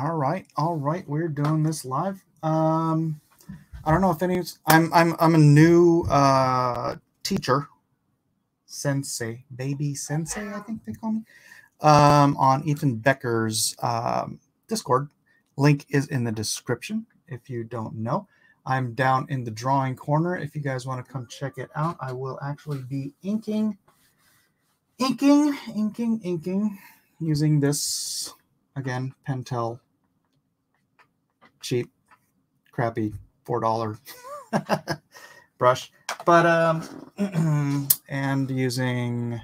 All right, all right. We're doing this live. Um, I don't know if any. I'm I'm I'm a new uh teacher, sensei, baby sensei. I think they call me. Um, on Ethan Becker's um, Discord. Link is in the description. If you don't know, I'm down in the drawing corner. If you guys want to come check it out, I will actually be inking, inking, inking, inking, using this again Pentel cheap, crappy four dollar brush, but um, and using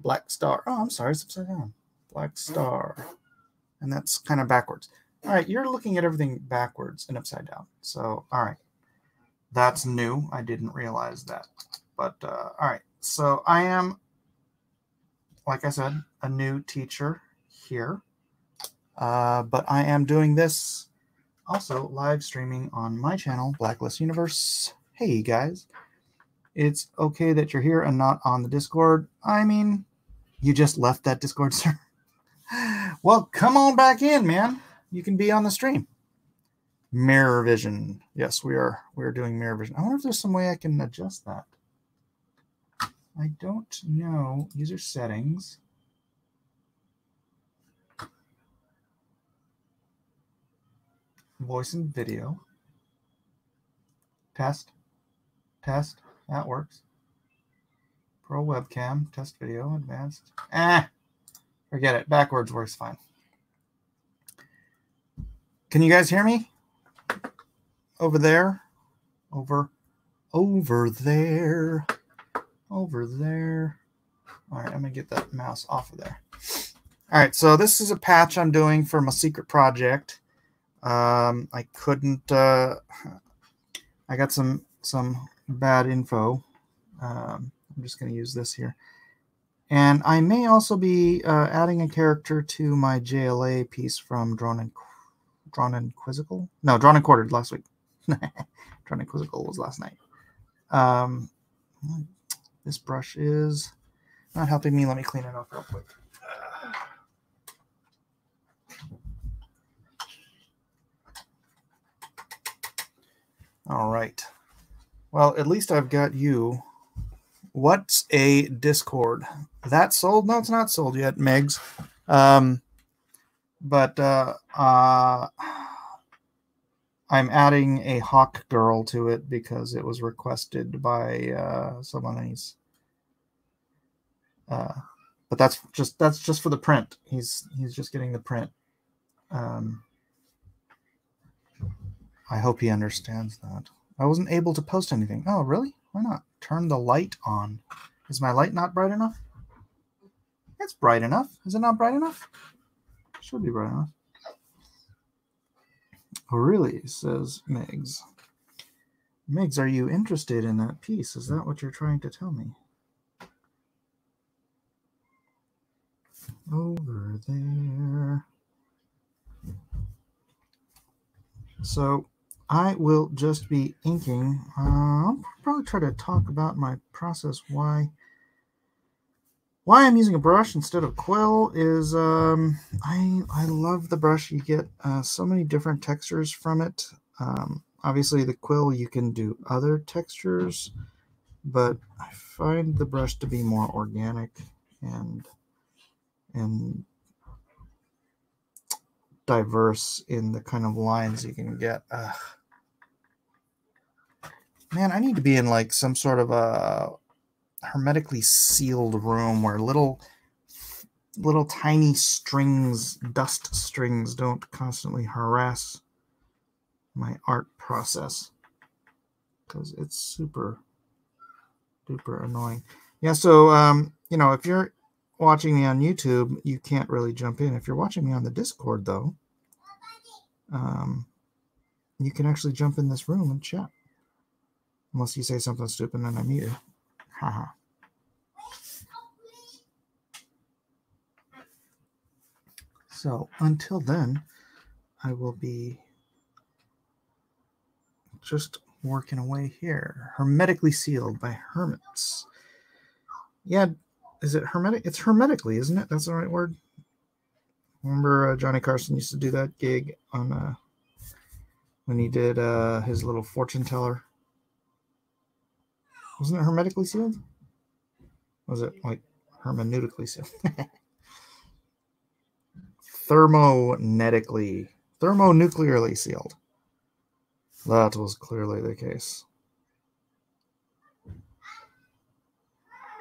Black Star. Oh, I'm sorry, it's upside down. Black Star, and that's kind of backwards. All right, you're looking at everything backwards and upside down. So, all right, that's new. I didn't realize that, but uh, all right. So I am, like I said, a new teacher here. Uh, but I am doing this also live streaming on my channel, Blacklist Universe. Hey guys, it's okay that you're here and not on the Discord. I mean, you just left that Discord, sir. well, come on back in, man. You can be on the stream. Mirror vision. Yes, we are. We are doing mirror vision. I wonder if there's some way I can adjust that. I don't know. User settings. Voice and video. Test. Test. That works. Pro webcam. Test video. Advanced. Ah. Forget it. Backwards works fine. Can you guys hear me? Over there? Over. Over there. Over there. All right, I'm to get that mouse off of there. All right, so this is a patch I'm doing for my secret project. Um, I couldn't. Uh, I got some some bad info. Um, I'm just going to use this here, and I may also be uh, adding a character to my JLA piece from Drawn and Drawn and Quizzical. No, Drawn and Quartered last week. Drawn and Quizzical was last night. Um, this brush is not helping me. Let me clean it off real quick. All right. Well, at least I've got you. What's a Discord? That sold? No, it's not sold yet, Megs. Um, but uh, uh, I'm adding a Hawkgirl to it because it was requested by uh, someone. He's, uh, but that's just that's just for the print. He's he's just getting the print. Um, I hope he understands that. I wasn't able to post anything. Oh, really? Why not? Turn the light on. Is my light not bright enough? It's bright enough. Is it not bright enough? It Should be bright enough. Oh, really? Says Megs. Megs, are you interested in that piece? Is that what you're trying to tell me? Over there. So I will just be inking. Uh, I'll probably try to talk about my process. Why why I'm using a brush instead of quill is um, I I love the brush. You get uh, so many different textures from it. Um, obviously, the quill you can do other textures, but I find the brush to be more organic and and diverse in the kind of lines you can get. Man, I need to be in like some sort of a hermetically sealed room where little little tiny strings, dust strings don't constantly harass my art process because it's super duper annoying. Yeah, so um, you know, if you're watching me on YouTube, you can't really jump in. If you're watching me on the Discord though, um, you can actually jump in this room and chat. Unless you say something stupid and I mute you. Haha. so until then, I will be just working away here. Hermetically sealed by hermits. Yeah, is it hermetic? It's hermetically, isn't it? That's the right word. Remember uh, Johnny Carson used to do that gig on uh, when he did uh, his little fortune teller. Wasn't it hermetically sealed? Was it like hermeneutically sealed? Thermonetically, thermonuclearly sealed. That was clearly the case.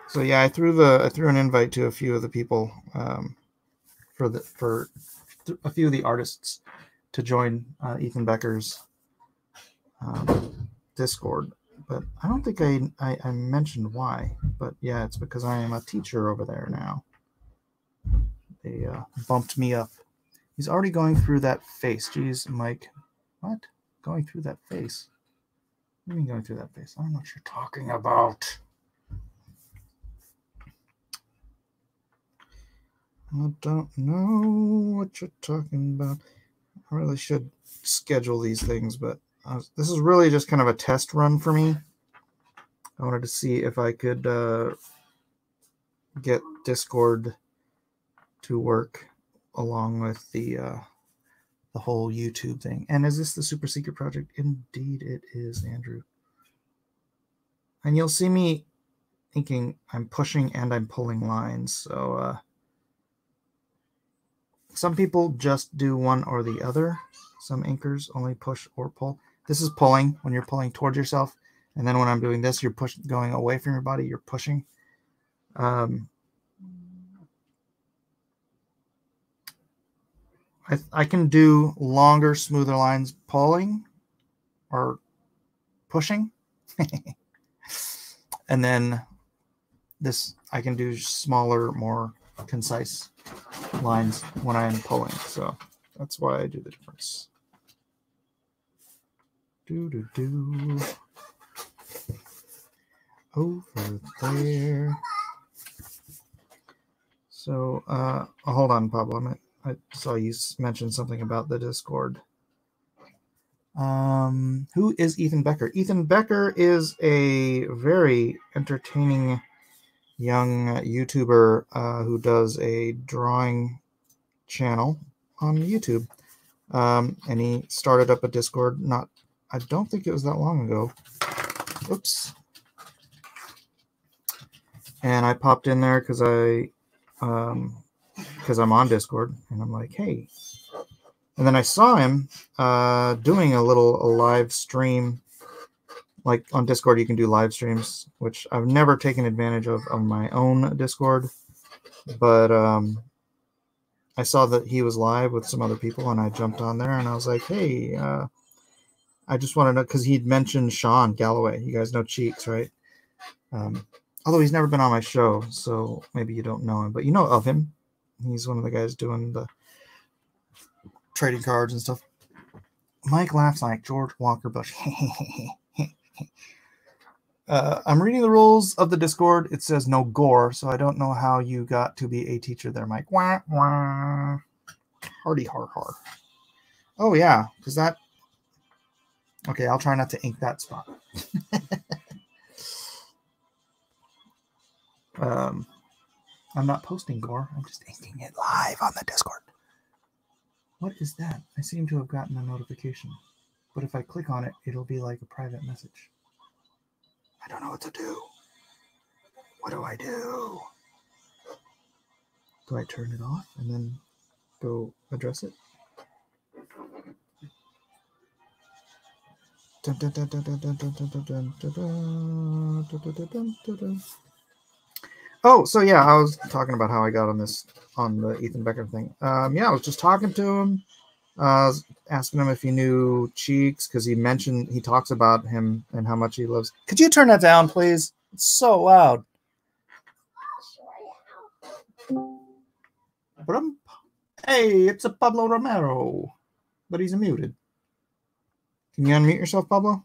So yeah, I threw the I threw an invite to a few of the people um, for the for a few of the artists to join uh, Ethan Becker's um, Discord, but I don't think I, I I mentioned why. But yeah, it's because I am a teacher over there now. They uh, bumped me up. He's already going through that face. Jeez, Mike, what? Going through that face? What do you mean going through that face? I don't know what you're talking about. I don't know what you're talking about. I really should schedule these things, but was, this is really just kind of a test run for me. I wanted to see if I could uh, get Discord to work along with the uh, the whole YouTube thing. And is this the super secret project? Indeed, it is, Andrew. And you'll see me thinking I'm pushing and I'm pulling lines. So uh, some people just do one or the other. Some inkers only push or pull. This is pulling when you're pulling towards yourself. And then when I'm doing this, you're pushing, going away from your body, you're pushing. Um, I, I can do longer, smoother lines pulling or pushing. and then this, I can do smaller, more concise lines when I'm pulling. So that's why I do the difference. Do do do. Over there. So uh, hold on, Pablo. I saw you mention something about the Discord. Um, who is Ethan Becker? Ethan Becker is a very entertaining young YouTuber uh, who does a drawing channel on YouTube. Um, and he started up a Discord not, I don't think it was that long ago. Oops. And I popped in there because I, um, because I'm on Discord and I'm like, hey. And then I saw him uh, doing a little a live stream like on Discord, you can do live streams, which I've never taken advantage of on my own Discord. But um, I saw that he was live with some other people, and I jumped on there and I was like, hey, uh, I just want to know because he'd mentioned Sean Galloway. You guys know Cheeks, right? Um, although he's never been on my show, so maybe you don't know him, but you know of him. He's one of the guys doing the trading cards and stuff. Mike laughs like George Walker Bush. Uh, I'm reading the rules of the Discord. It says no gore, so I don't know how you got to be a teacher there, Mike. Wah, wah. Hardy har har. Oh yeah, because that. Okay, I'll try not to ink that spot. um, I'm not posting gore. I'm just inking it live on the Discord. What is that? I seem to have gotten a notification. But if I click on it, it'll be like a private message. I don't know what to do. What do I do? Do I turn it off and then go address it? Oh, so yeah, I was talking about how I got on this on the Ethan Becker thing. Um, yeah, I was just talking to him uh, asking him if he knew Cheeks because he mentioned he talks about him and how much he loves. Could you turn that down, please? It's so loud. Hey, it's a Pablo Romero, but he's muted. Can you unmute yourself, Pablo?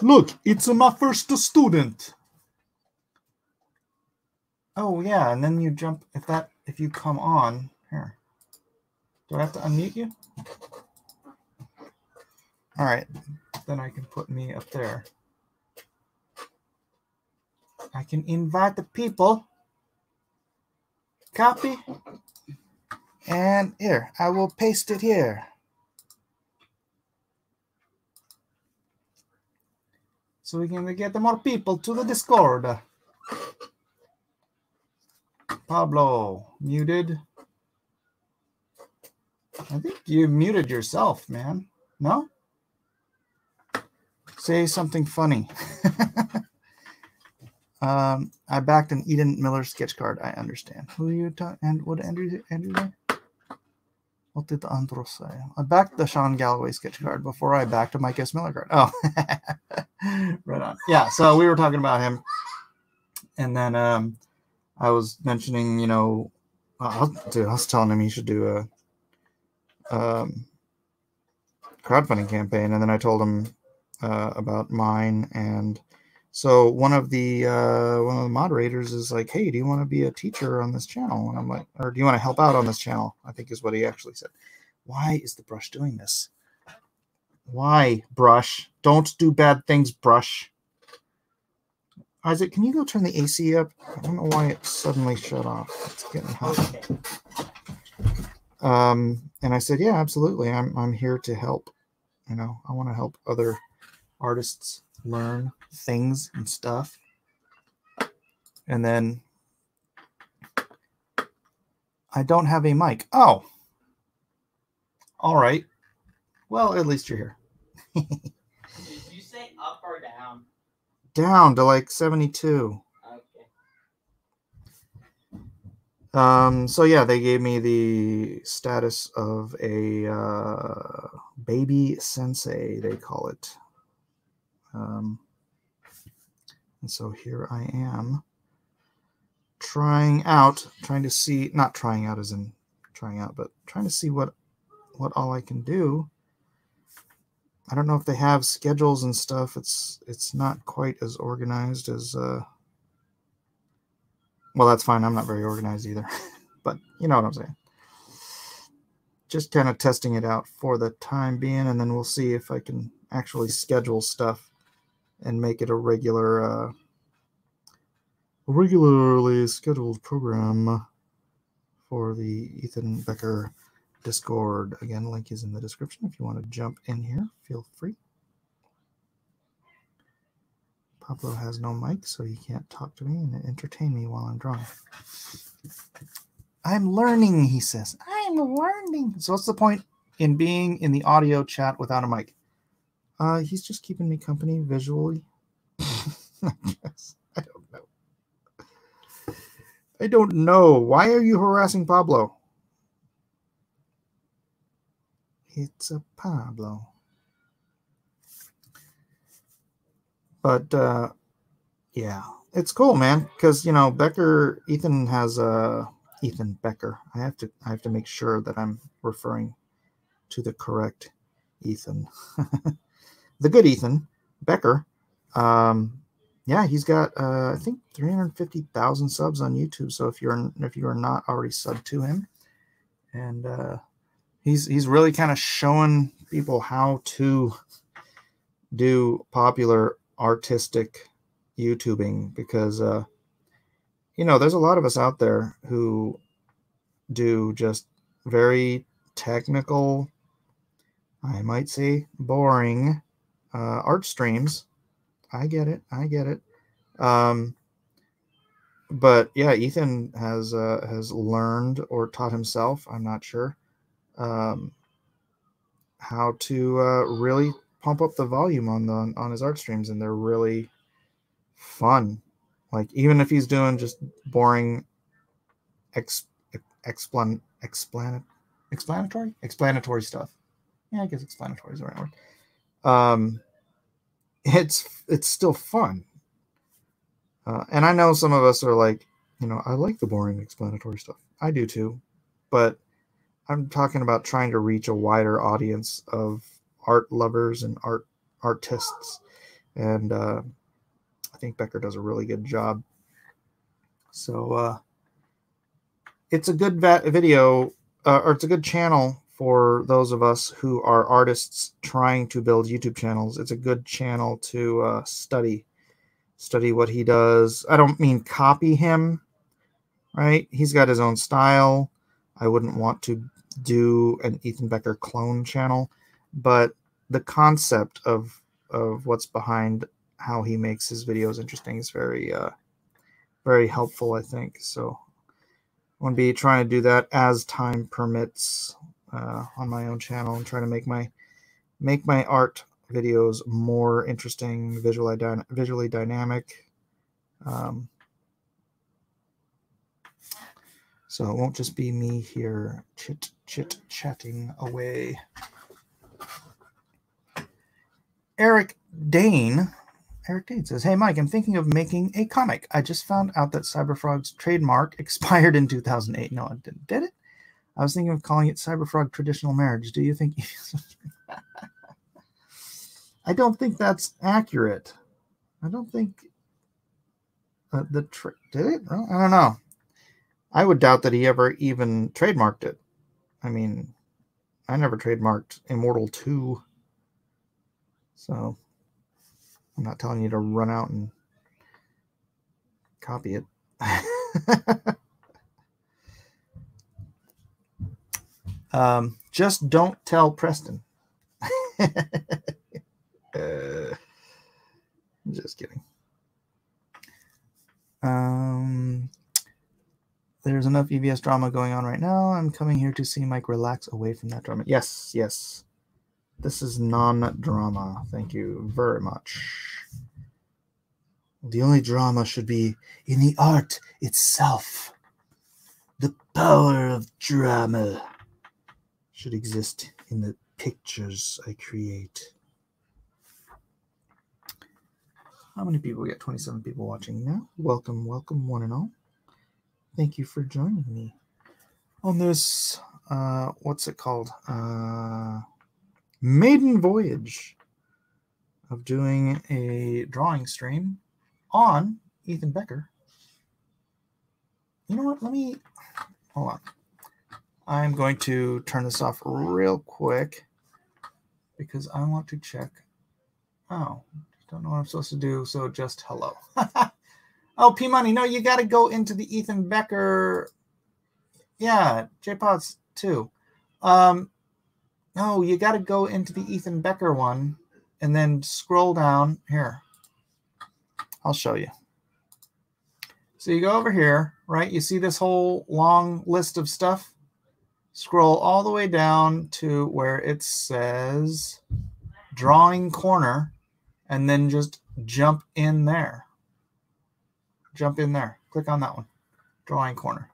Look, it's my first student. Oh yeah, and then you jump if that if you come on here. Do I have to unmute you? All right, then I can put me up there. I can invite the people. Copy. And here, I will paste it here. So we can get more people to the Discord. Pablo, muted. I think you muted yourself, man. No? Say something funny. um, I backed an Eden Miller sketch card. I understand. Who you talking? And what Andrew Andrew What did the Andros say? I backed the Sean Galloway sketch card before I backed a Mike S. Miller card. Oh, right on. Yeah. So we were talking about him, and then um, I was mentioning, you know, dude, I was telling him he should do a um, crowdfunding campaign, and then I told him uh, about mine, and so one of the uh, one of the moderators is like, "Hey, do you want to be a teacher on this channel?" And I'm like, "Or do you want to help out on this channel?" I think is what he actually said. Why is the brush doing this? Why, brush? Don't do bad things, brush. Isaac, can you go turn the AC up? I don't know why it suddenly shut off. It's getting hot. Um, and I said, yeah, absolutely. I'm I'm here to help. You know, I want to help other artists learn things and stuff. And then I don't have a mic. Oh. All right. Well, at least you're here. Did you say up or down? Down to like 72. Okay. Um, so yeah, they gave me the status of a uh, baby sensei, they call it. Um, and so here I am trying out, trying to see, not trying out as in trying out, but trying to see what what all I can do. I don't know if they have schedules and stuff. It's it's not quite as organized as uh well, that's fine. I'm not very organized either. but you know what I'm saying. Just kind of testing it out for the time being, and then we'll see if I can actually schedule stuff and make it a regular, uh, regularly scheduled program for the Ethan Becker Discord. Again, link is in the description. If you want to jump in here, feel free. Pablo has no mic, so he can't talk to me and entertain me while I'm drawing. I'm learning, he says. I'm learning. So, what's the point in being in the audio chat without a mic? Uh, he's just keeping me company visually. I guess. I don't know. I don't know. Why are you harassing Pablo? It's a Pablo. But uh yeah, it's cool, man. Because you know, Becker Ethan has a uh, Ethan Becker. I have to I have to make sure that I'm referring to the correct Ethan. the good Ethan Becker. Um, yeah, he's got uh, I think 350,000 subs on YouTube. So if you're if you are not already subbed to him, and uh, he's he's really kind of showing people how to do popular artistic YouTubing because uh, you know there's a lot of us out there who do just very technical, I might say boring uh, art streams. I get it. I get it. Um, but yeah, Ethan has uh, has learned or taught himself. I'm not sure um, how to uh, really pump up the volume on the on his art streams, and they're really fun. Like even if he's doing just boring, ex, explan, explan, explanatory, explanatory stuff. Yeah, I guess explanatory is the right word. Um, it's it's still fun. Uh, and I know some of us are like, you know, I like the boring explanatory stuff. I do too, but I'm talking about trying to reach a wider audience of art lovers and art artists, and uh, I think Becker does a really good job. So uh, it's a good va- video, uh, or it's a good channel for those of us who are artists trying to build YouTube channels. It's a good channel to uh, study study what he does. I don't mean copy him, right? He's got his own style. I wouldn't want to do an Ethan Becker clone channel, but the concept of of what's behind how he makes his videos interesting is very uh very helpful, I think. So I want to be trying to do that as time permits uh, on my own channel and try to make my make my art videos more interesting, visually dy- visually dynamic. Um, so it won't just be me here chit chit chatting away. Eric Dane. Eric Dane says, Hey Mike, I'm thinking of making a comic. I just found out that Cyberfrog's trademark expired in 2008. No, it didn't. Did it? I was thinking of calling it Cyberfrog Traditional Marriage. Do you think? I don't think that's accurate. I don't think uh, the trick did it. I don't know. I would doubt that he ever even trademarked it. I mean, I never trademarked Immortal 2. So I'm not telling you to run out and copy it. um, just don't tell Preston. uh, just kidding. Um, there's enough EVS drama going on right now. I'm coming here to see Mike relax away from that drama. Yes, yes. This is non drama. Thank you very much. The only drama should be in the art itself. The power of drama should exist in the pictures I create. How many people? We got 27 people watching now. Welcome, welcome, one and all. Thank you for joining me on this, uh, what's it called? Uh, maiden voyage of doing a drawing stream on Ethan Becker. You know what? Let me hold on. I'm going to turn this off real quick because I want to check. Oh, don't know what I'm supposed to do. So just hello. oh, P Money. No, you got to go into the Ethan Becker. Yeah, JPods too. Um, no, you got to go into the Ethan Becker one and then scroll down here. I'll show you. So you go over here, right? You see this whole long list of stuff? Scroll all the way down to where it says drawing corner and then just jump in there. Jump in there. Click on that one. Drawing corner.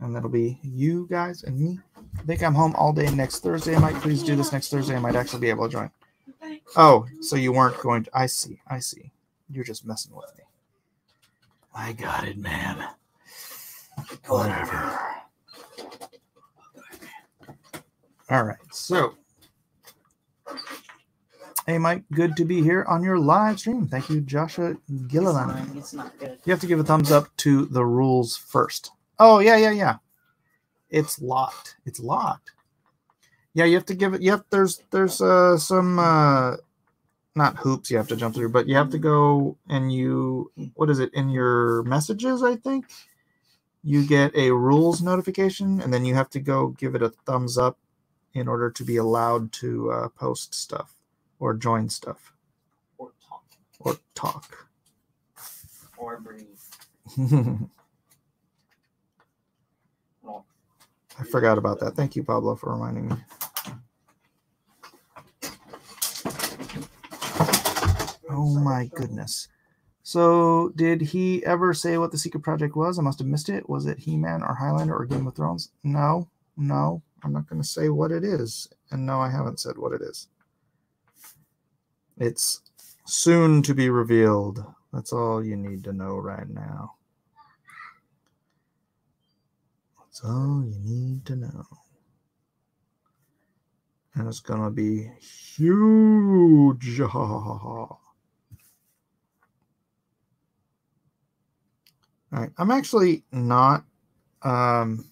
And that'll be you guys and me. I think I'm home all day next Thursday. I might please do this next Thursday. I might actually be able to join. Oh, so you weren't going to. I see. I see. You're just messing with me. I got it, man. Whatever. All right. So, hey, Mike, good to be here on your live stream. Thank you, Joshua Gilliland. It's not good. You have to give a thumbs up to the rules first. Oh, yeah, yeah, yeah. It's locked. It's locked. Yeah, you have to give it. Yep, there's there's uh some uh not hoops you have to jump through, but you have to go and you what is it in your messages? I think you get a rules notification, and then you have to go give it a thumbs up in order to be allowed to uh, post stuff or join stuff Or talk. or talk. Or breathe. I forgot about that. Thank you, Pablo, for reminding me. Oh my goodness. So, did he ever say what the secret project was? I must have missed it. Was it He Man or Highlander or Game of Thrones? No, no. I'm not going to say what it is. And no, I haven't said what it is. It's soon to be revealed. That's all you need to know right now. That's all you need to know. And it's going to be huge. All right. I'm actually not um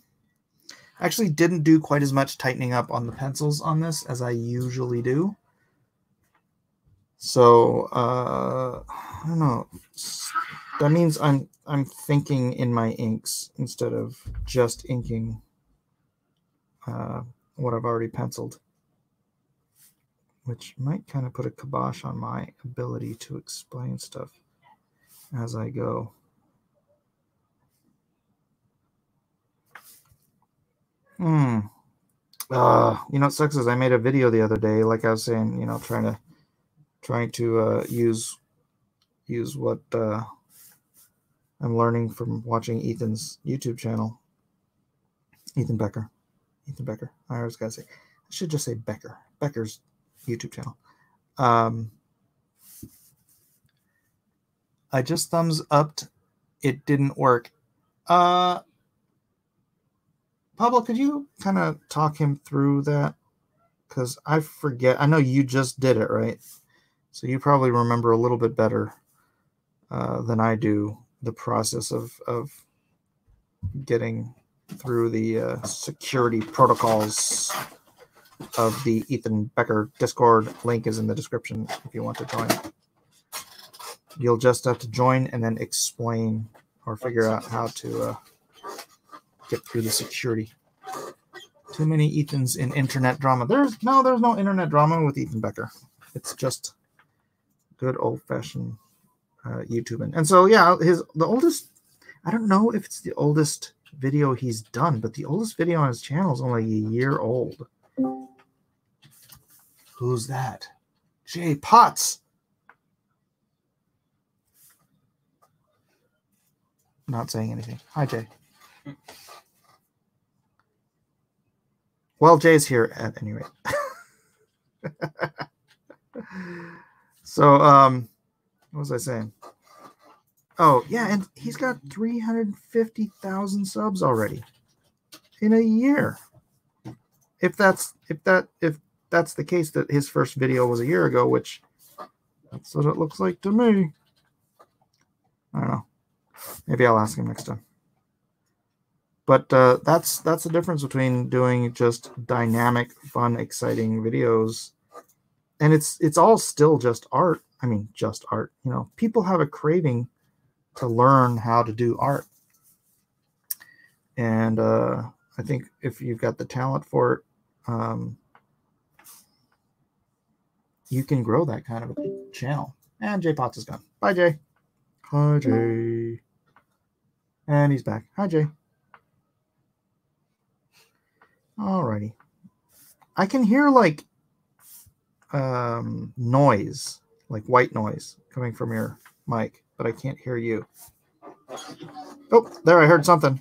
actually didn't do quite as much tightening up on the pencils on this as I usually do. So uh, I don't know. That means I'm I'm thinking in my inks instead of just inking uh, what I've already penciled, which might kind of put a kibosh on my ability to explain stuff as I go. Hmm. Uh, you know, what sucks is I made a video the other day, like I was saying, you know, trying to trying to uh, use use what uh, I'm learning from watching Ethan's YouTube channel. Ethan Becker. Ethan Becker. I always gotta say, I should just say Becker. Becker's YouTube channel. Um, I just thumbs upped. It didn't work. Uh, Pablo, could you kind of talk him through that? Because I forget. I know you just did it, right? So you probably remember a little bit better uh, than I do the process of of getting through the uh, security protocols of the Ethan Becker Discord. Link is in the description if you want to join. You'll just have to join and then explain or figure out how to uh, get through the security. Too many Ethans in internet drama. There's no, there's no internet drama with Ethan Becker. It's just good old fashioned uh, YouTubing. And so yeah, his the oldest. I don't know if it's the oldest video he's done, but the oldest video on his channel is only a year old. Who's that? Jay Potts. Not saying anything. Hi, Jay. Well, Jay's here at any rate. so, um, what was I saying? Oh, yeah, and he's got 350,000 subs already in a year. If that's if that if that's the case that his first video was a year ago, which that's what it looks like to me. I don't know. Maybe I'll ask him next time. But uh, that's that's the difference between doing just dynamic, fun, exciting videos, and it's it's all still just art. I mean, just art. You know, people have a craving to learn how to do art, and uh, I think if you've got the talent for it, um, you can grow that kind of a channel. And Jay Potts is gone. Bye, Jay. Hi, Jay. And he's back. Hi, Jay. Alrighty. I can hear like um, noise, like white noise coming from your mic, but I can't hear you. Oh, there I heard something.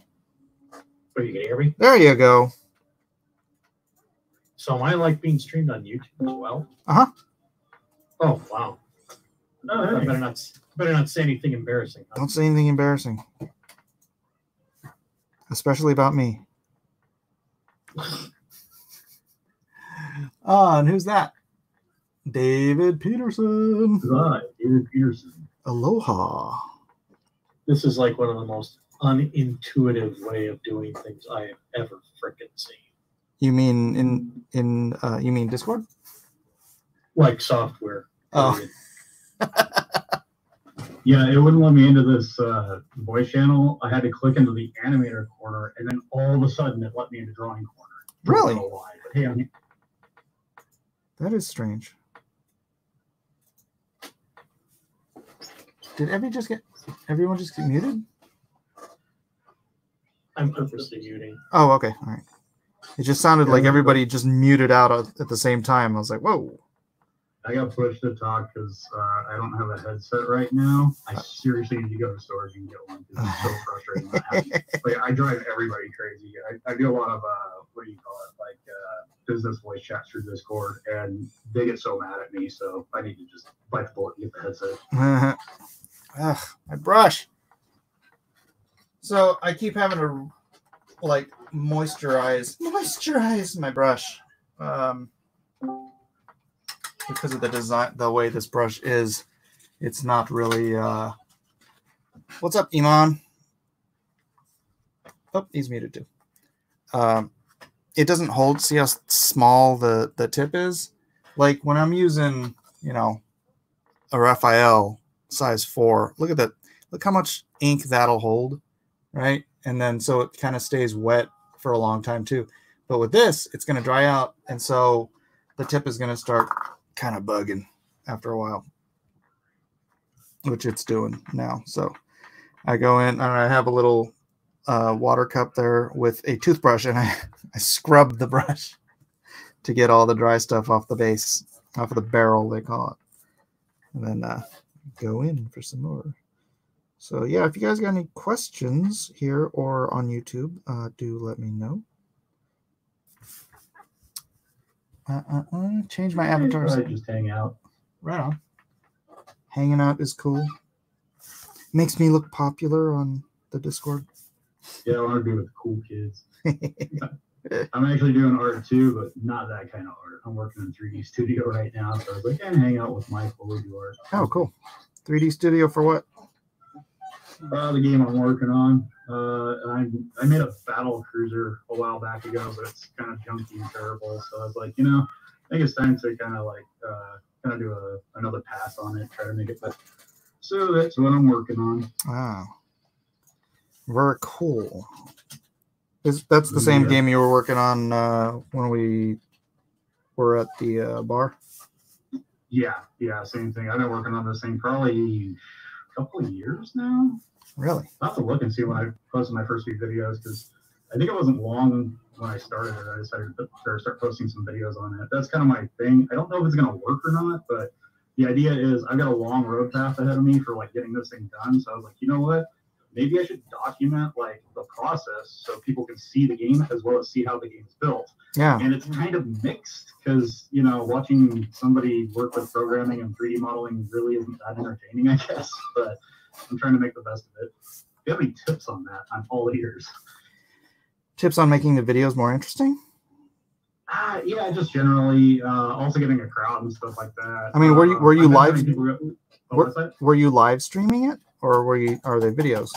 Are you gonna hear me? There you go. So am I like being streamed on YouTube as well? Uh-huh. Oh wow. No, I better not better not say anything embarrassing. huh? Don't say anything embarrassing, especially about me. Ah, and who's that? David Peterson. Right, David Peterson. Aloha. This is like one of the most unintuitive way of doing things I have ever frickin' seen. You mean in in uh, you mean Discord? Like software. Oh. period. Yeah, it wouldn't let me into this uh, voice channel. I had to click into the animator corner, and then all of a sudden it let me into drawing corner. Don't Really? know why, but hey, I'm That is strange. Did every just get everyone just get muted? I'm purposely muting. Oh, okay, all right. It just sounded Yeah, like everybody just muted out at at the same time. I was like, whoa. I got pushed to talk because uh, I don't have a headset right now. I seriously need to go to storage and get one because it's so frustrating. like I drive everybody crazy. I, I do a lot of uh, what do you call it, like uh, business voice chats through Discord, and they get so mad at me. So I need to just bite the bullet and get the headset. Ugh, my brush. So I keep having to like moisturize, moisturize my brush, um, because of the design, the way this brush is. It's not really. Uh... What's up, Iman? Oh, he's muted too. Um, it doesn't hold. See how small the the tip is. Like when I'm using, you know, a Raphael size four. Look at that. Look how much ink that'll hold, right? And then so it kind of stays wet for a long time too. But with this, it's going to dry out, and so the tip is going to start kind of bugging after a while, which it's doing now. So I go in and I have a little uh, water cup there with a toothbrush, and I, I scrub the brush to get all the dry stuff off the base, off of the barrel, they call it. And then uh, go in for some more. So, yeah, if you guys got any questions here or on YouTube, uh, do let me know. Uh, uh, uh, change my avatar. Just hang out. Right on. Hanging out is cool. Makes me look popular on the Discord. Yeah, I want to be with cool kids. I'm actually doing art too, but not that kind of art. I'm working in 3D Studio right now, so I was like, I hang out with Michael, we do art. oh, cool. 3D Studio for what? Uh, the game I'm working on. Uh, I I made a battle cruiser a while back ago, but it's kind of junky and terrible. So I was like, you know, I think it's time to kind of like uh, kind of do a, another pass on it, try to make it better. So that's what I'm working on. Wow. Very cool. Is that's the same Yeah. game you were working on uh, when we were at the uh, bar? Yeah, yeah, same thing. I've been working on this thing probably a couple of years now. Really? I'll have to look and see when I posted my first few videos because I think it wasn't long when I started it. I decided to start posting some videos on it. That's kind of my thing. I don't know if it's gonna work or not, but the idea is I've got a long road path ahead of me for like getting this thing done. So I was like, you know what? Maybe I should document like the process so people can see the game as well as see how the game's built Yeah. and it's kind of mixed because you know watching somebody work with programming and 3D modeling really isn't that entertaining, I guess. But I'm trying to make the best of it. If you have any tips on that, I'm all ears. Tips on making the videos more interesting? Ah, yeah, just generally, uh, also getting a crowd and stuff like that. I mean, were you- Uh, were you I've live- Oh, were- Were you live streaming it or were you are they videos?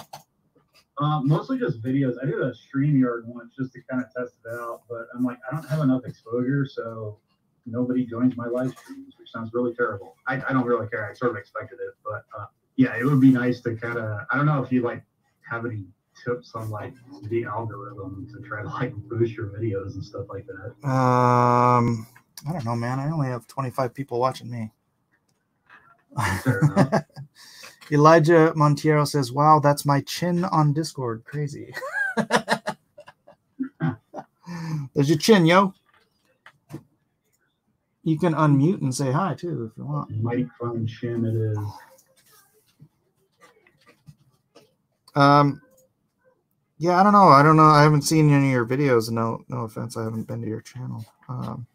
Uh, mostly just videos. I did a StreamYard once just to kind of test it out, but I'm like, I don't have enough exposure, so nobody joins my live streams, which sounds really terrible. I, I don't really care. I sort of expected it, but uh, yeah, it would be nice to kind of. I don't know if you like have any tips on like the algorithm to try to like boost your videos and stuff like that. Um I don't know, man. I only have 25 people watching me. Elijah Montiero says, Wow, that's my chin on Discord. Crazy. There's your chin, yo. You can unmute and say hi too if you want. Fun chin it is. Um, yeah, I don't know. I don't know. I haven't seen any of your videos. No, no offense. I haven't been to your channel. Um,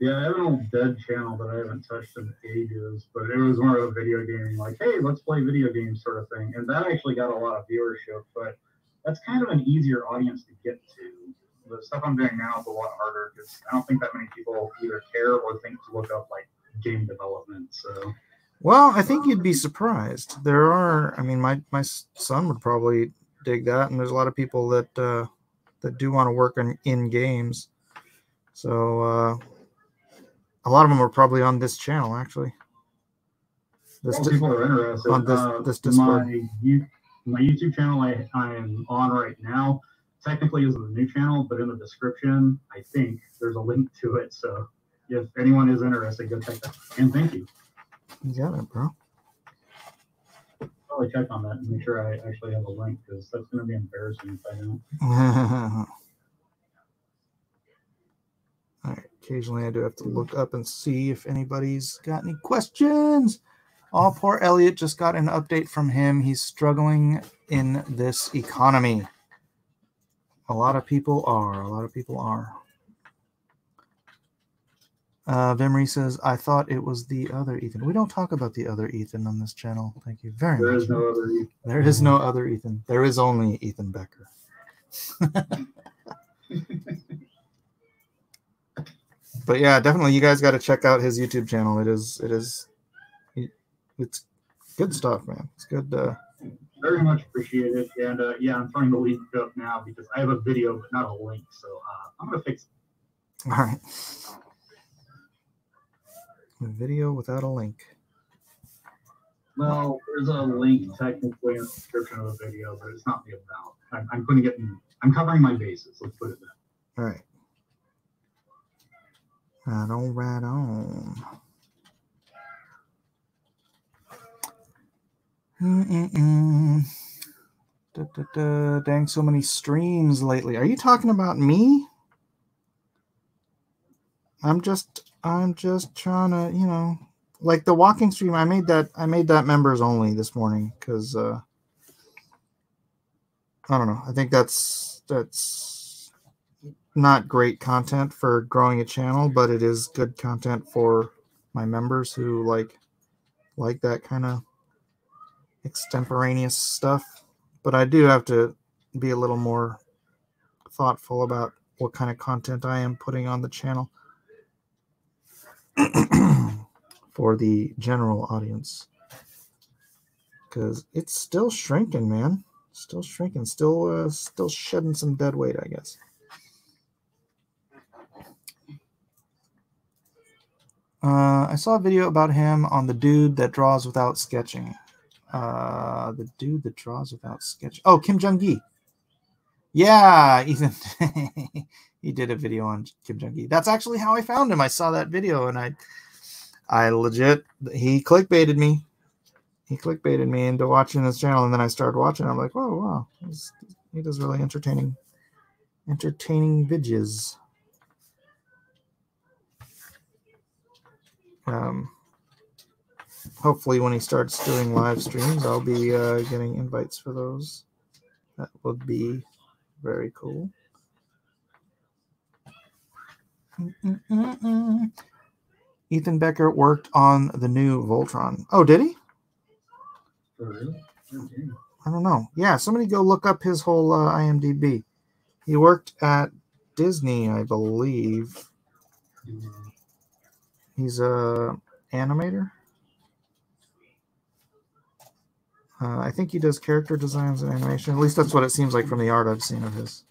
Yeah, I have an old dead channel that I haven't touched in ages, but it was more of a video gaming, like, hey, let's play video games sort of thing. And that actually got a lot of viewership, but that's kind of an easier audience to get to. The stuff I'm doing now is a lot harder because I don't think that many people either care or think to look up like game development. So well, I think you'd be surprised. There are. I mean, my my son would probably dig that, and there's a lot of people that uh, that do want to work in in games. So uh, a lot of them are probably on this channel, actually. This most people are interested. on this- uh, this Discord. My, you, my YouTube channel I, I am on right now technically is the new channel, but in the description, I think there's a link to it. So if anyone is interested, go check that. And thank you. You got it, bro. Probably check on that and make sure I actually have a link because that's going to be embarrassing if I don't. All right. Occasionally, I do have to look up and see if anybody's got any questions. Oh, poor Elliot just got an update from him. He's struggling in this economy. A lot of people are. A lot of people are. Uh, Vimri says, I thought it was the other Ethan. We don't talk about the other Ethan on this channel. Thank you very There much. is no other. There is no other Ethan. There is only Ethan Becker. but yeah, definitely, you guys got to check out his YouTube channel. It is, is, it- it's good stuff, man. It's good. Uh, Very much appreciated. And uh, yeah, I'm trying to link up now because I have a video but not a link. So uh, I'm going to fix it. all right. A video without a link. Well, there's a link technically in the description of the video, but it's not the about. I'm, I'm putting it in, I'm covering my bases. Let's put it that. All right. Right on, right on. Mm-mm-mm. Da, da, da. Dang, so many streams lately. Are you talking about me? I'm just, I'm just trying to, you know, like the walking stream. I made that, I made that members only this morning because, uh, I don't know. I think that's that's not great content for growing a channel, but it is good content for my members who like like that kind of extemporaneous stuff. But I do have to be a little more thoughtful about what kind of content I am putting on the channel for the general audience. Because it's still shrinking, man. Still shrinking. Still, uh, still shedding some dead weight, I guess. Uh, I saw a video about him on the dude that draws without sketching. Uh, the dude that draws without sketch. Oh, Kim Jung Gi. Yeah, Ethan. he did a video on Kim Jung Gi. That's actually how I found him. I saw that video and I, I legit he clickbaited me. He clickbaited me into watching this channel, and then I started watching. I'm like, oh wow, He's, he does really entertaining, entertaining videos. Um, hopefully, when he starts doing live streams, I'll be uh, getting invites for those. That would be very cool. Mm-mm-mm-mm. Ethan Becker worked on the new Voltron. Oh, did he? Okay. I don't know. Yeah, somebody go look up his whole uh, IMDb. He worked at Disney, I believe. He's a animator. Uh, I think he does character designs and animation. At least that's what it seems like from the art I've seen of his.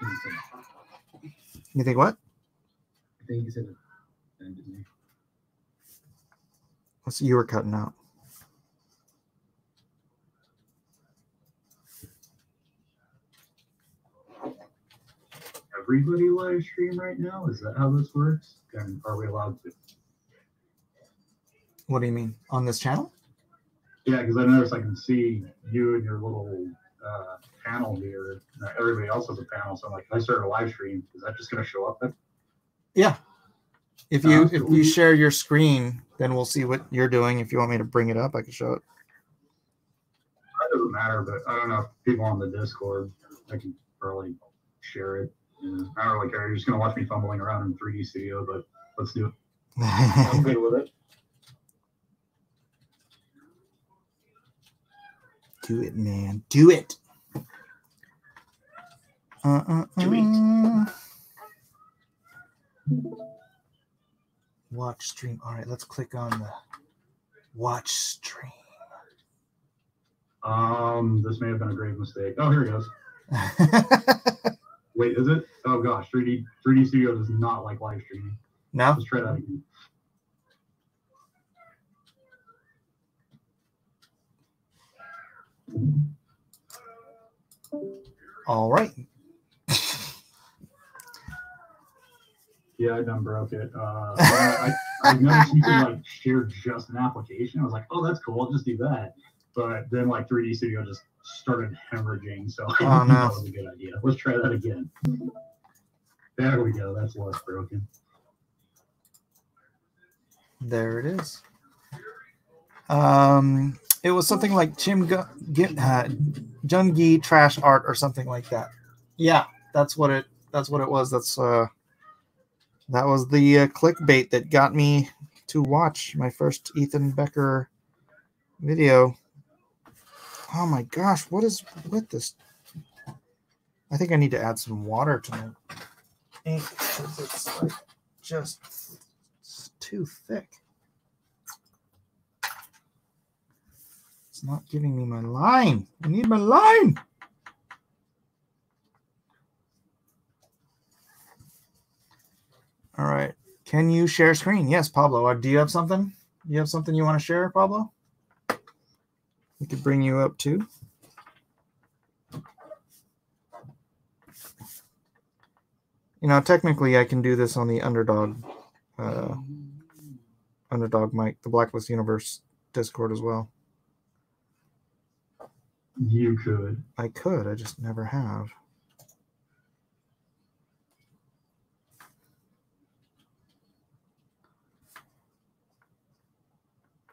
You think about it. He said- You think what? I think he said it. And Disney. Let's you were cutting out. Everybody live stream right now? Is that how this works? And are we allowed to? What do you mean on this channel? Yeah, because I noticed I can see you and your little uh, panel here. Everybody else has a panel, so I'm like, I start a live stream, is that just going to show up? Then? Yeah. If you if you share your screen, then we'll see what you're doing. If you want me to bring it up, I can show it. That doesn't matter, but I don't know if people on the Discord, I can probably share it. Yeah, I don't really care. You're just going to watch me fumbling around in 3D Studio, but let's do it. I'm good with it. Do it, man. Do it. Uh, uh, Do it. uh. Watch stream. All right, let's click on the watch stream. Um, this may have been a grave mistake. Oh, here it goes. Wait, is it? Oh gosh, 3D 3D Studio does not like live streaming. no? Let's try that again. All right. Yeah, I done broke it. Uh, I, I noticed you could like share just an application. I was like, oh, that's cool. I'll just do that. But then like 3D Studio just started hemorrhaging, so Oh, no. that was a good idea. Let's try that again. There we go. That's less broken. There it is. Um, it was something like Jim Gu- Gi- uh, Jungi trash art or something like that. Yeah, that's what it. That's what it was. That's uh, that was the uh, clickbait that got me to watch my first Ethan Becker video. Oh my gosh, what is with this? I think I need to add some water to my ink because it's like just it's too thick. It's not giving me my line. I need my line. All right. Can you share screen? Yes, Pablo. Uh, Do you have something You have something you want to share, Pablo? We could bring you up too. You know, technically, I can do this on the underdog, uh, underdog mic, the Blacklist Universe Discord as well. You could. I could, I just never have.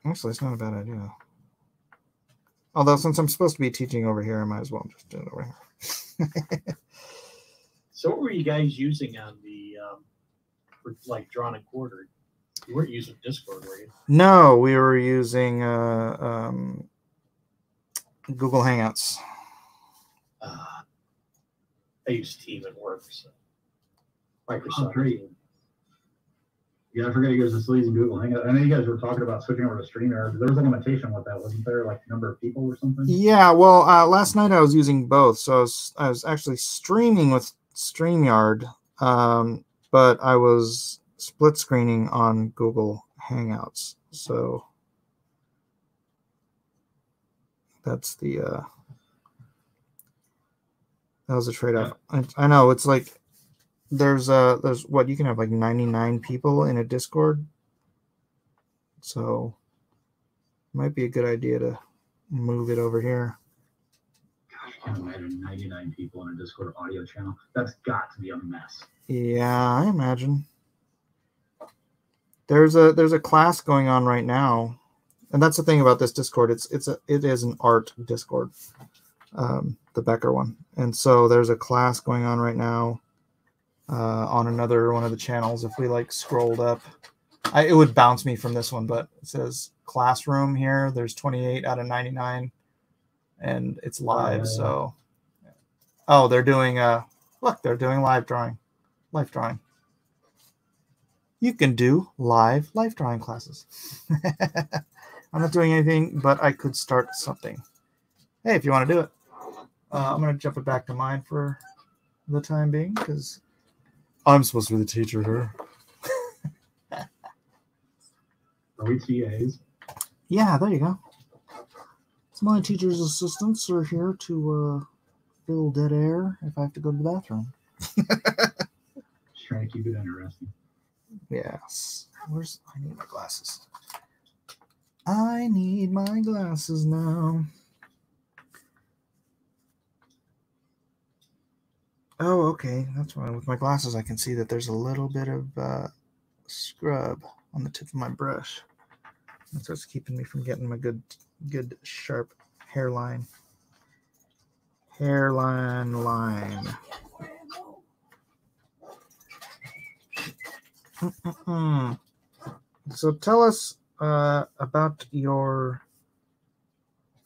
Actually, it's not a bad idea. Although, since I'm supposed to be teaching over here, I might as well just do it over here. So what were you guys using on the um, for like drawn and quartered? You weren't using Discord, were you? no, we were using uh, um, Google Hangouts. Uh, I use Team at work, so Oh, Microsoft. great. Yeah, I forget you guys are still using Google Hangout. I know you guys were talking about switching over to StreamYard. There was a limitation with that, wasn't there? Like number of people or something? Yeah, well, uh, last night I was using both, so I was, I was actually streaming with StreamYard, um, but I was split screening on Google Hangouts. So that's the uh, that was a trade off. I, I know it's like there's uh there's what you can have like 99 people in a Discord, so might be a good idea to move it over here. Gosh, can't imagine 99 people in a Discord audio channel. That's got to be a mess. Yeah, I imagine. There's a there's a class going on right now, and that's the thing about this Discord. It's it's a it is an art Discord, um, the Becker one, and so there's a class going on right now, uh, on another one of the channels. If we like scrolled up, I, it would bounce me from this one, but it says classroom here. There's 28 out of 99, and it's live. yeah. So, oh, they're doing uh look, they're doing live drawing life drawing. You can do live life drawing classes. I'm not doing anything, but I could start something. Hey, if you want to do it, uh, I'm going to jump it back to mine for the time being because I'm supposed to be the teacher here. Are we TAs? Yeah, there you go. So my teacher's assistants are here to uh, fill dead air if I have to go to the bathroom. Just trying to keep it interesting. Yes. Where's I need my glasses. I need my glasses now. Oh, okay. That's why with my glasses I can see that there's a little bit of uh, scrub on the tip of my brush. That's what's keeping me from getting my good, good sharp hairline. Hairline line. Mm-mm-mm. So tell us uh, about your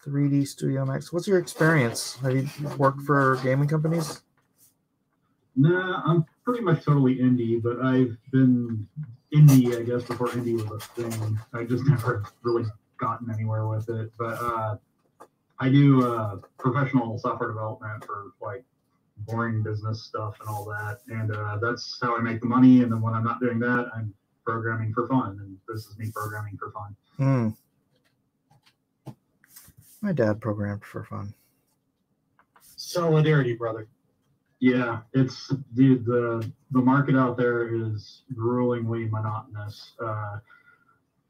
3D Studio Max. What's your experience? Have you worked for gaming companies? Nah, I'm pretty much totally indie, but I've been indie, I guess, before indie was a thing. I just never really gotten anywhere with it. But uh, I do uh, professional software development for like boring business stuff and all that. And uh, that's how I make the money. And then when I'm not doing that, I'm programming for fun. And this is me programming for fun. Hmm. My dad programmed for fun. Solidarity, brother. Yeah, it's dude. The the market out there is gruelingly monotonous. Uh,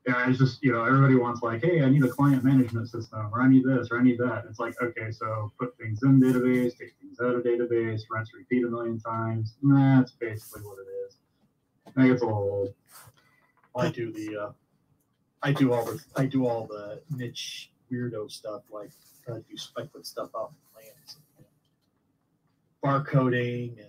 yeah, it's just you know everybody wants like, hey, I need a client management system, or I need this, or I need that. It's like, okay, so put things in database, take things out of database, rinse, repeat a million times. Nah, that's basically what it is. I think it's a little old. I do the uh, I do all the I do all the niche weirdo stuff like I to do speculate stuff out in plants, barcoding, and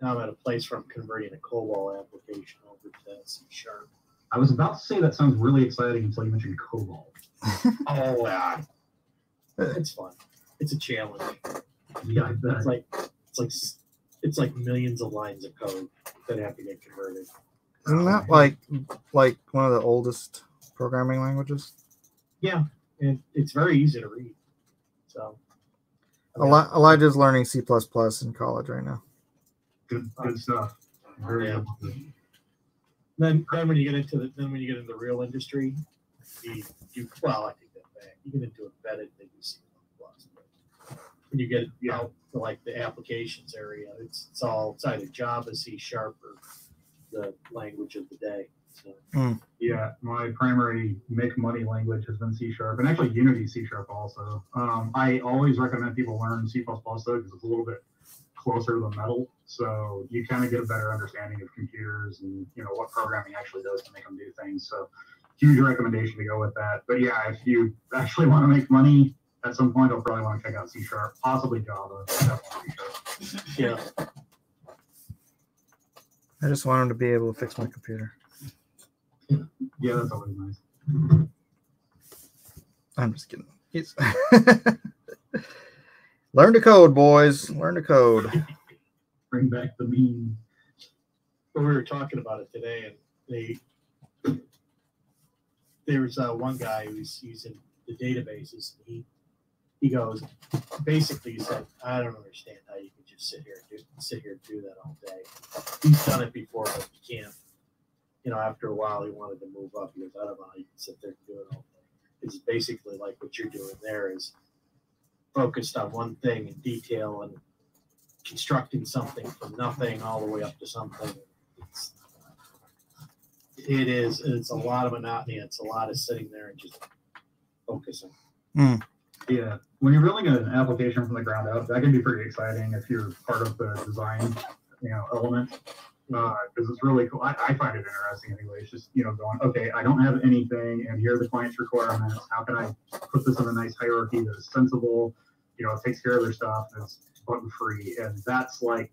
now I'm at a place where I'm converting a COBOL application over to C sharp. I was about to say that sounds really exciting until you mentioned COBOL. Oh yeah, it's fun. It's a challenge. Yeah, I bet. It's like it's like it's like millions of lines of code that have to get converted. Isn't that like like one of the oldest programming languages? Yeah, and it's very easy to read. So Eli- Elijah's learning C plus plus in college right now. good, good stuff. Very Yeah. good. Then, then when you get into the, then when you get into the real industry, you, you, well, I take that back. You get into embedded, then you see plus. When you get out to like the applications area, it's, it's all, it's either Java, C sharp, or the language of the day. So, Yeah, my primary make money language has been C sharp and actually Unity C sharp also. Um, I always recommend people learn C though because it's a little bit closer to the metal, so you kind of get a better understanding of computers and you know what programming actually does to make them do things. So huge recommendation to go with that. But yeah, if you actually want to make money at some point, I'll probably want to check out C sharp, possibly Java. definitely C sharp. yeah, I just want him to be able to fix my computer. Yeah, that's always nice. I'm just kidding. He's learn to code, boys. Learn to code. Bring back the meme. but we were talking about it today and they, there was uh, one guy who's using the databases. and He, he goes, basically he said, I don't understand how you sit here and do, sit here and do that all day. He's done it before, but you can't. You know, after a while, he wanted to move up. He goes, I don't know you can sit there and do it all day. It's basically like what you're doing there is focused on one thing in detail and constructing something from nothing all the way up to something. It's, it is, it's a lot of monotony. It's a lot of sitting there and just focusing. Hmm. Yeah, when you're building an application from the ground up, that can be pretty exciting if you're part of the design, you know, element. Uh, because it's really cool. I, I find it interesting anyway. It's just you know going, okay, I don't have anything, and here are the client's requirements. How can I put this in a nice hierarchy that is sensible? You know, it takes care of their stuff. It's button free, and that's like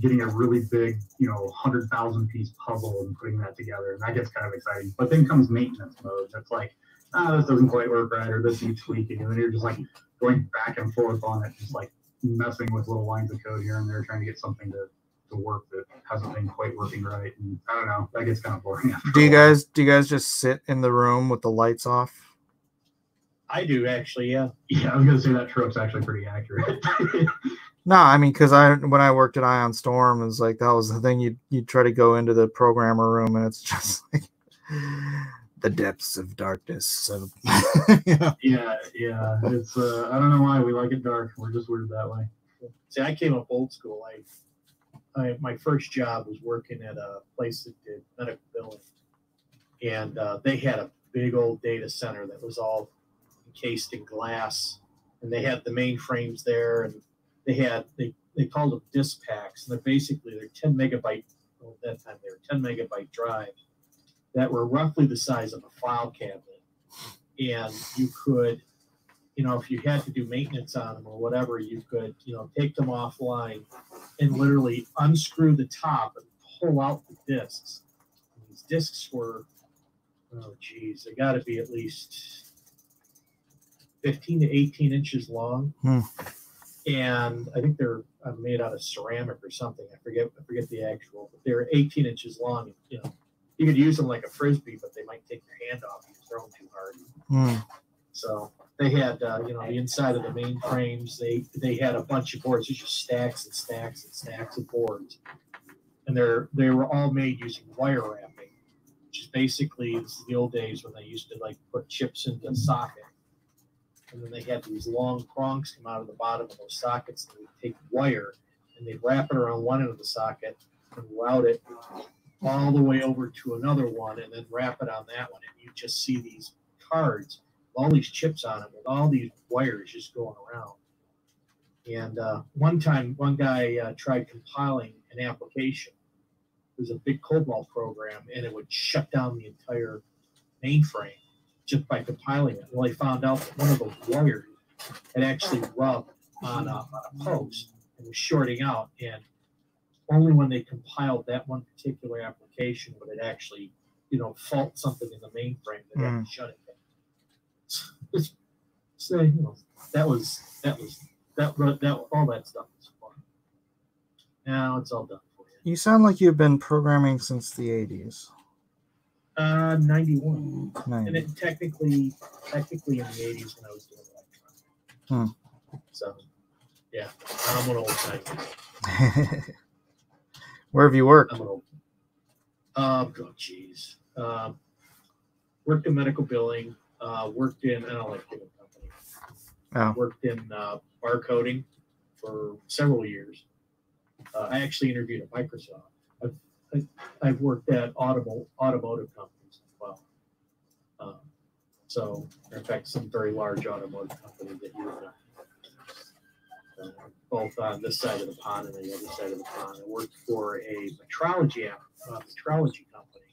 getting a really big, you know, hundred thousand piece puzzle and putting that together, and that gets kind of exciting. But then comes maintenance mode. That's like ah, this doesn't quite work right, or this needs tweaking, and then you're just like going back and forth on it, just like messing with little lines of code here and there, trying to get something to, to work that hasn't been quite working right. And I don't know, that gets kind of boring. after Do you guys do you guys just sit in the room with the lights off? I do actually, yeah. Yeah, I was gonna say that trope's actually pretty accurate. No, I mean, because I when I worked at Ion Storm, it was like that was the thing. You you try to go into the programmer room, and it's just like the depths of darkness. So, yeah. yeah, yeah, it's uh, I don't know why we like it dark. We're just weird that way. See, I came up old school. I, I my first job was working at a place that did medical billing, and uh, they had a big old data center that was all encased in glass, and they had the mainframes there, and they had they they called them disk packs, and they're basically they're 10 megabyte. Well, at that time they were 10 megabyte drives that were roughly the size of a file cabinet, and you could you know, if you had to do maintenance on them or whatever, you could, you know, take them offline and literally unscrew the top and pull out the discs. And these discs were, oh geez, they got to be at least 15 to 18 inches long. Hmm. And I think they're uh, made out of ceramic or something. I forget, I forget the actual, but they're 18 inches long. You know, you could use them like a frisbee, but they might take your hand off if you throw them too hard. Hmm. So they had, uh, you know, the inside of the mainframes. They they had a bunch of boards, It's just stacks and stacks and stacks of boards, and they're they were all made using wire wrapping, which is basically this is the old days when they used to like put chips into a socket, and then they had these long prongs come out of the bottom of those sockets. And they take wire and they wrap it around one end of the socket and route it all the way over to another one, and then wrap it on that one, and you just see these cards all these chips on it with all these wires just going around. And uh, one time, one guy uh, tried compiling an application. It was a big COBOL program, and it would shut down the entire mainframe just by compiling it. Well, they found out that one of those wires had actually rubbed on a, on a post and was shorting out. And only when they compiled that one particular application would it actually, you know, fault something in the mainframe that had hmm. to shut it down. so uh, you know that was that was that that all that stuff was fun. Now it's all done for you. You sound like you've been programming since the 80s. Uh, ninety one, and it technically technically in the eighties when I was doing electronics. Hmm. So yeah, I'm an old timer. Where have you worked? Uh, oh, jeez. Uh, worked in medical billing. Uh, worked in, I don't like giving company. Oh. Worked in uh, barcoding for several years. Uh, I actually interviewed at Microsoft. I've, I, I've worked at automobile, automotive companies as well. Um, so, in fact, some very large automotive companies that you would know. Both on this side of the pond and the other side of the pond. I worked for a metrology app, uh, metrology company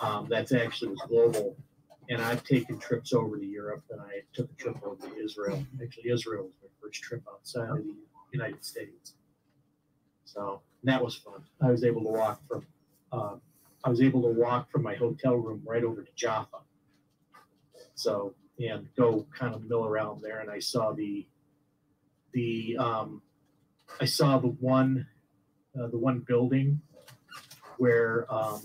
um, that's actually global. And I've taken trips over to Europe, and I took a trip over to Israel. Actually, Israel was my first trip outside of the United States. So that was fun. I was able to walk from, uh, I was able to walk from my hotel room right over to Jaffa. So and go kind of mill around there, and I saw the, the, um, I saw the one, uh, the one building where um,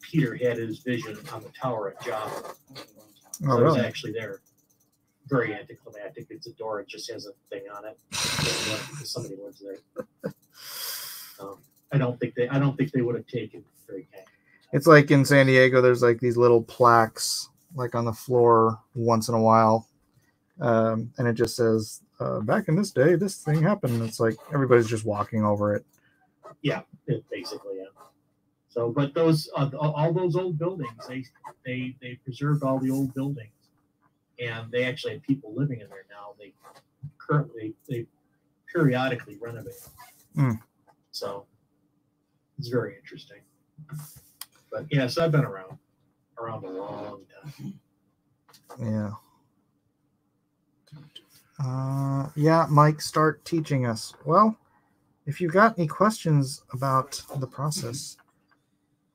Peter had his vision on the tower at Jaffa. Oh, I was actually there. Very anticlimactic. It's a door. It just has a thing on it. Somebody lives there. Um, I don't think they. I don't think they would have taken very kind. It's like in San Diego, there's like these little plaques like on the floor once in a while. Um, and it just says, uh, back in this day, this thing happened. It's like everybody's just walking over it. Yeah, it basically, yeah. So, but those uh, all those old buildings, they they they preserved all the old buildings, and they actually have people living in there now. They currently they periodically renovate. Hmm. So it's very interesting. But yes, I've been around around a long time. Yeah. Uh, yeah, Mike, start teaching us. Well, if you've got any questions about the process,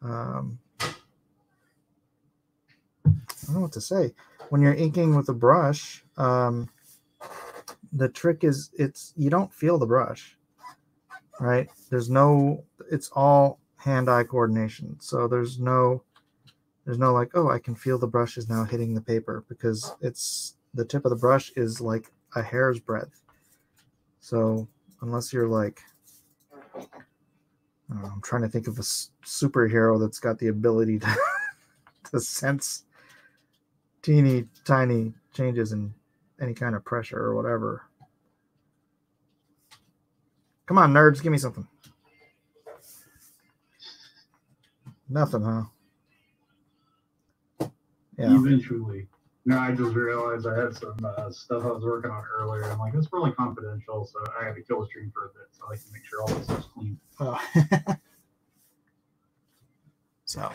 um, I don't know what to say. When you're inking with a brush, um, the trick is it's you don't feel the brush, right? There's no. It's all hand-eye coordination. So there's no there's no like oh i can feel the brush is now hitting the paper because it's the tip of the brush is like a hair's breadth. So unless you're like know, i'm trying to think of a superhero that's got the ability to, to sense teeny tiny changes in any kind of pressure or whatever. Come on nerds give me something. Nothing huh? Yeah. Eventually. No, I just realized I had some uh, stuff I was working on earlier. I'm like, it's really confidential, so I had to kill the stream for a bit so I can make sure all this stuff's clean. Oh. so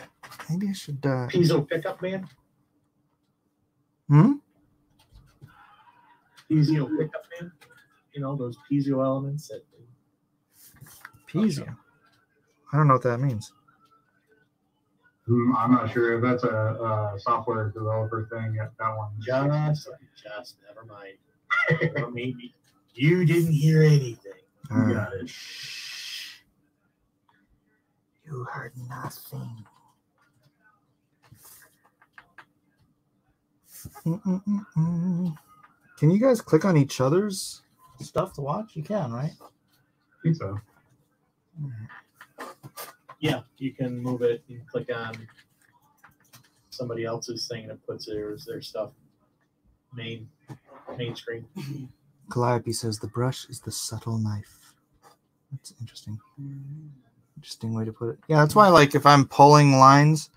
maybe I should. Uh, Piezo pickup man. hmm? Piezo pickup man. You know those piezo elements that. Piezo. I don't know what that means. Hmm, I'm not sure if that's a, a software developer thing. That that one. Just, just never mind. Well, maybe you didn't hear anything. All You right. got it. Shh. You heard nothing. Mm-mm-mm-mm. Can you guys click on each other's stuff to watch? You can, right? I think so. Yeah, you can move it and click on somebody else's thing and it puts their their stuff main main screen. Calliope says the brush is the subtle knife. That's interesting. Interesting way to put it. Yeah, that's why like if I'm pulling lines,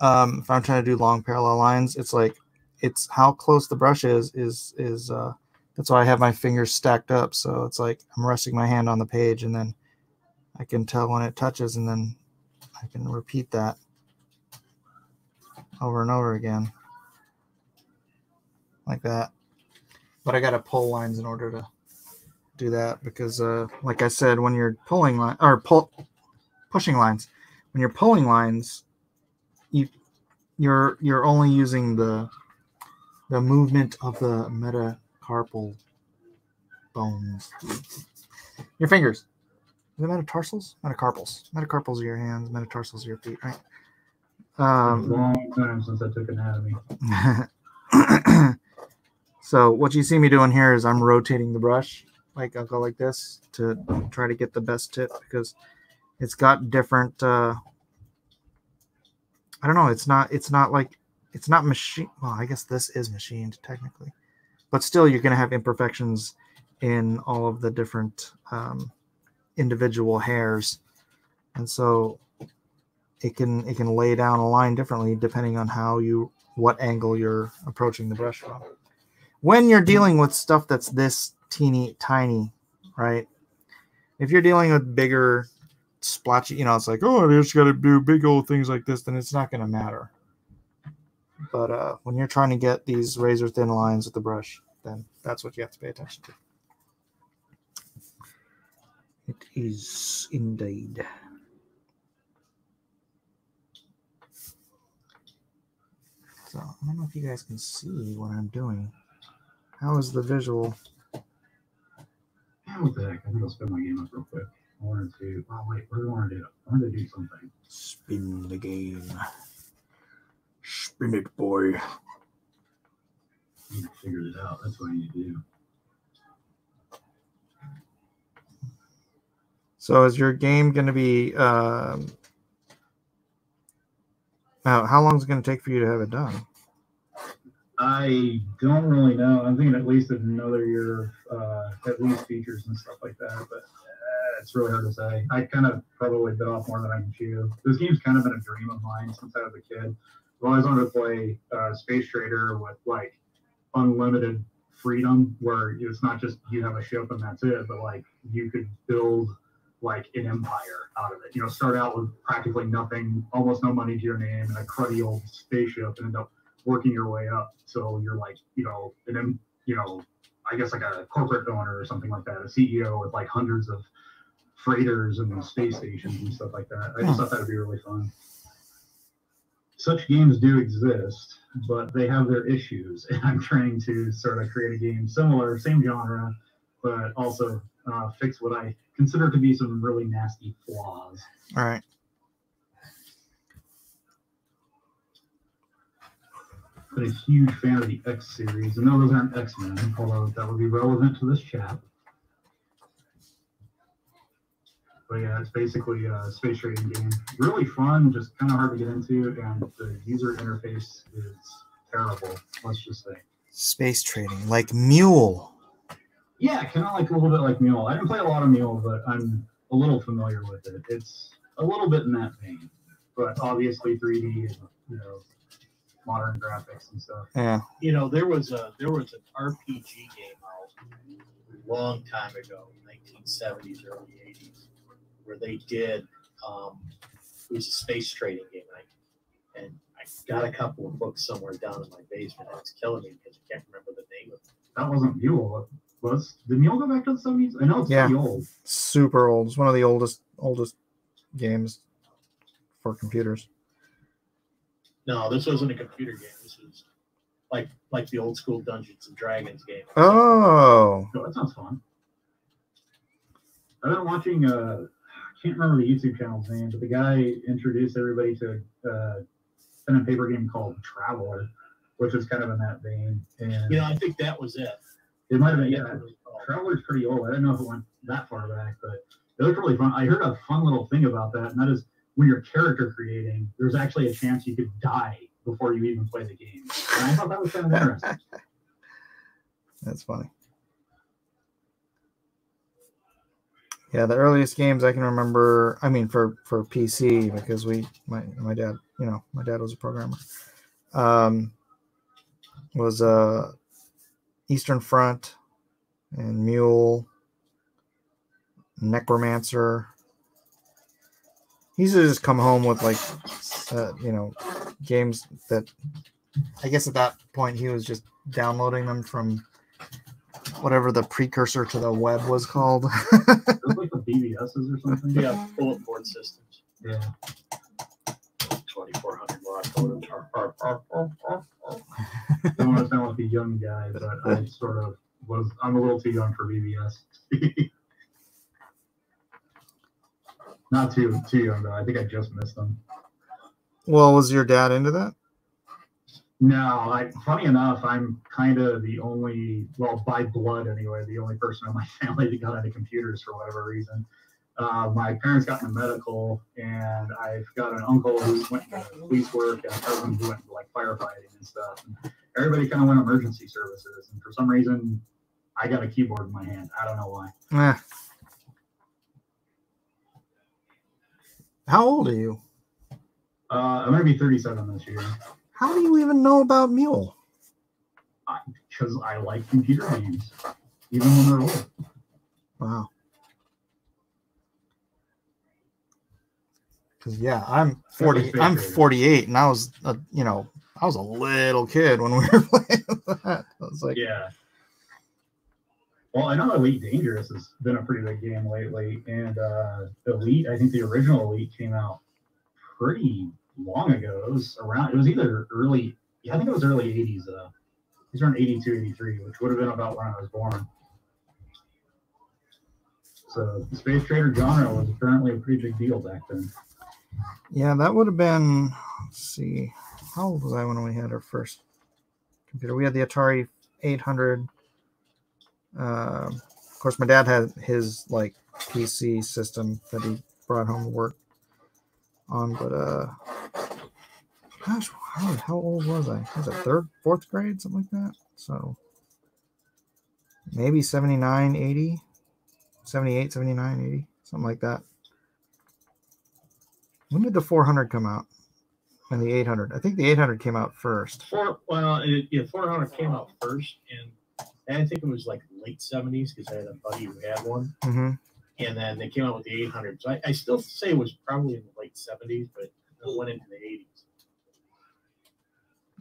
um, if I'm trying to do long parallel lines, it's like it's how close the brush is is is uh that's why I have my fingers stacked up. So it's like I'm resting my hand on the page and then I can tell when it touches and then I can repeat that over and over again. Like that but I got to pull lines in order to do that because, uh, like I said, when you're pulling line or pull pushing lines, when you're pulling lines, you you're you're only using the the movement of the metacarpal bones. Your fingers. Metatarsals? Metacarpals. Metacarpals are your hands. Metatarsals are your feet, right? Um, long time since I took anatomy. so what you see me doing here is I'm rotating the brush. Like I'll go like this to try to get the best tip because it's got different uh, I don't know. It's not. It's not like it's not machine. Well, I guess this is machined technically, but still, you're going to have imperfections in all of the different um, individual hairs, and so it can it can lay down a line differently depending on how you what angle you're approaching the brush from. When you're dealing with stuff that's this teeny tiny, right? If you're dealing with bigger splotchy, you know, it's like, oh, I just got to do big old things like this, then it's not going to matter. But uh, when you're trying to get these razor thin lines with the brush, then that's what you have to pay attention to. It is indeed. So I don't know if you guys can see what I'm doing. How is the visual? Yeah, what the heck? I think I'll spin my game up real quick. I wanted to. Oh wait, what do I want to do? I wanted to do something. Spin the game. Spin it, boy. I need to figure it out. That's what I need to do. So is your game going to be? Um, how long is it going to take for you to have it done? I don't really know. I'm thinking at least another year of uh, at least features and stuff like that, but uh, it's really hard to say. I kind of probably bit off more than I can chew. This game's kind of been a dream of mine since I was a kid. I've always wanted to play uh, Space Trader with like unlimited freedom, where it's not just you have a ship and that's it, but like you could build like an empire out of it. You know, start out with practically nothing, almost no money to your name, and a cruddy old spaceship, and end up working your way up. So you're like, you know, and then, you know, I guess like a corporate owner or something like that, a CEO with like hundreds of freighters and space stations and stuff like that. I just hmm. thought that'd be really fun. Such games do exist, but they have their issues, and I'm trying to sort of create a game similar, same genre, but also uh, fix what I consider to be some really nasty flaws. All right. been a huge fan of the X series. I know those aren't X Men, although that would be relevant to this chat. But yeah, it's basically a space trading game. Really fun, just kind of hard to get into, and the user interface is terrible. Let's just say. Space trading, like Mule. Yeah, kind of like a little bit like Mule. I didn't play a lot of Mule, but I'm a little familiar with it. It's a little bit in that vein, but obviously 3D and you know modern graphics and stuff. Yeah. You know, there was a there was an RPG game out a long time ago, 1970s, early 80s, where they did. Um, it was a space trading game, and I, and I got a couple of books somewhere down in my basement. and It's killing me because I can't remember the name of it. That wasn't Mule. Was did Mule go back to the seventies? I know it's Yeah. pretty old. Super old. It's one of the oldest oldest games for computers. No, this wasn't a computer game. This was like like the old school Dungeons and Dragons game. Oh. Oh, that sounds fun. I've been watching. Uh, I can't remember the YouTube channel's name, but the guy introduced everybody to uh, pen and paper game called Traveller, which is kind of in that vein. And You know, I think that was it. It might have been Yeah, yeah. it was called. Traveller's pretty old. I do not know if it went that far back, but it looked really fun. I heard a fun little thing about that, and that is when you're character creating, there's actually a chance you could die before you even play the game. And I thought that was kind of interesting. That's funny. Yeah, the earliest games I can remember, I mean for for PC because we my my dad, you know, my dad was a programmer. Um was uh Eastern Front and Mule Necromancer. He used to just come home with like uh, you know, games that I guess at that point he was just downloading them from whatever the precursor to the web was called. It was like the BBSs or something. Yeah, bullet board systems. Yeah. 2400 arr. don't want to sound like a young guy, but I sort of was. I'm a little too young for BBS. Not too too young though. I think I just missed them. well, was your dad into that? No, I, funny enough, I'm kind of the only, well, by blood anyway, the only person in my family that got into computers for whatever reason. Uh, my parents got into medical, and I've got an uncle who went into police work and a cousin who went into like firefighting and stuff. And everybody kind of went emergency services, and for some reason, I got a keyboard in my hand. I don't know why. Eh. How old are you? Uh, I'm gonna be 37 this year How do you even know about Mule? because I like computer games, even when they're old. Wow. Because yeah, I'm forty. I'm 48, and I was, a, you know, I was a little kid when we were playing that. I was like, Yeah. Well, I know Elite Dangerous has been a pretty big game lately, and uh, Elite, I think the original Elite came out pretty long ago. It was around, it was either early, yeah, I think it was early 80s. Uh, these were in 82, 83, which would have been about when I was born. So the Space Trader genre was apparently a pretty big deal back then. Yeah, that would have been. Let's see, how old was I when we had our first computer? We had the Atari 800. Uh, of course, my dad had his like PC system that he brought home to work on, but uh, gosh, how, how old was I? Was it third, fourth grade, something like that? So maybe 79, 80, 78, 79, 80, something like that. When did the 400 come out? And the 800? I think the 800 came out first. Four, well, it, yeah, 400 came out first, and I think it was like late 70s because I had a buddy who had one, hmm and then they came out with the 800. So I, I still say it was probably in the late 70s, but it went into the 80s.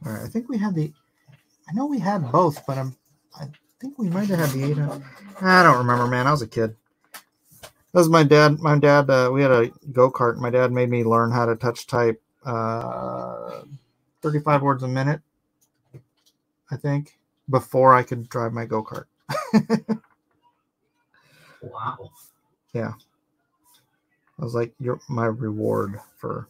All right, I think we had the. I know we had both, but I'm. I think we might have had the 800. I don't remember, man. I was a kid. That was my dad. My dad. Uh, we had a go kart. My dad made me learn how to touch type. Uh, 35 words a minute. I think before I could drive my go kart. Wow. Yeah. I was like, "You're my reward for."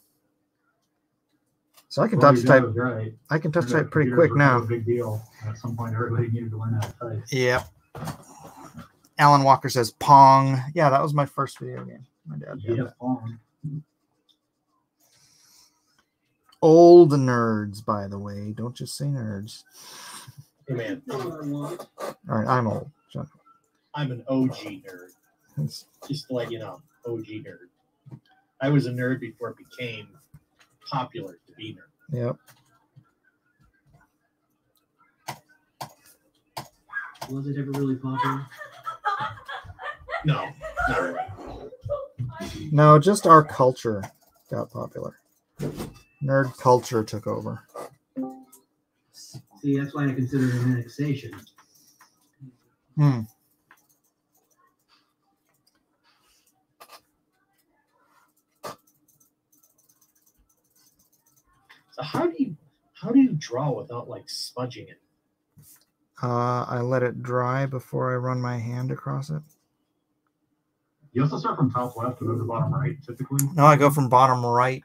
So I can Well, touch type. right. I can touch type pretty quick now. a Big deal. At some point, everybody needed to learn how to type. Yep. Alan Walker says Pong. Yeah, that was my first video game. My dad had Yeah. that. Pong. Old nerds, by the way. Don't just say nerds. Hey, man, All right, I'm old. Shut. I'm an OG nerd. It's- Just to let you know, OG nerd. I was a nerd before it became popular to be nerd. Yep. Was it ever really popular? No, not really. No, just our culture got popular. Nerd culture took over. See, that's why I consider it an annexation. Hmm. So how do you how do you draw without like smudging it? Uh, I let it dry before I run my hand across it. You also start from top left and then the bottom right, typically. No, I go from bottom right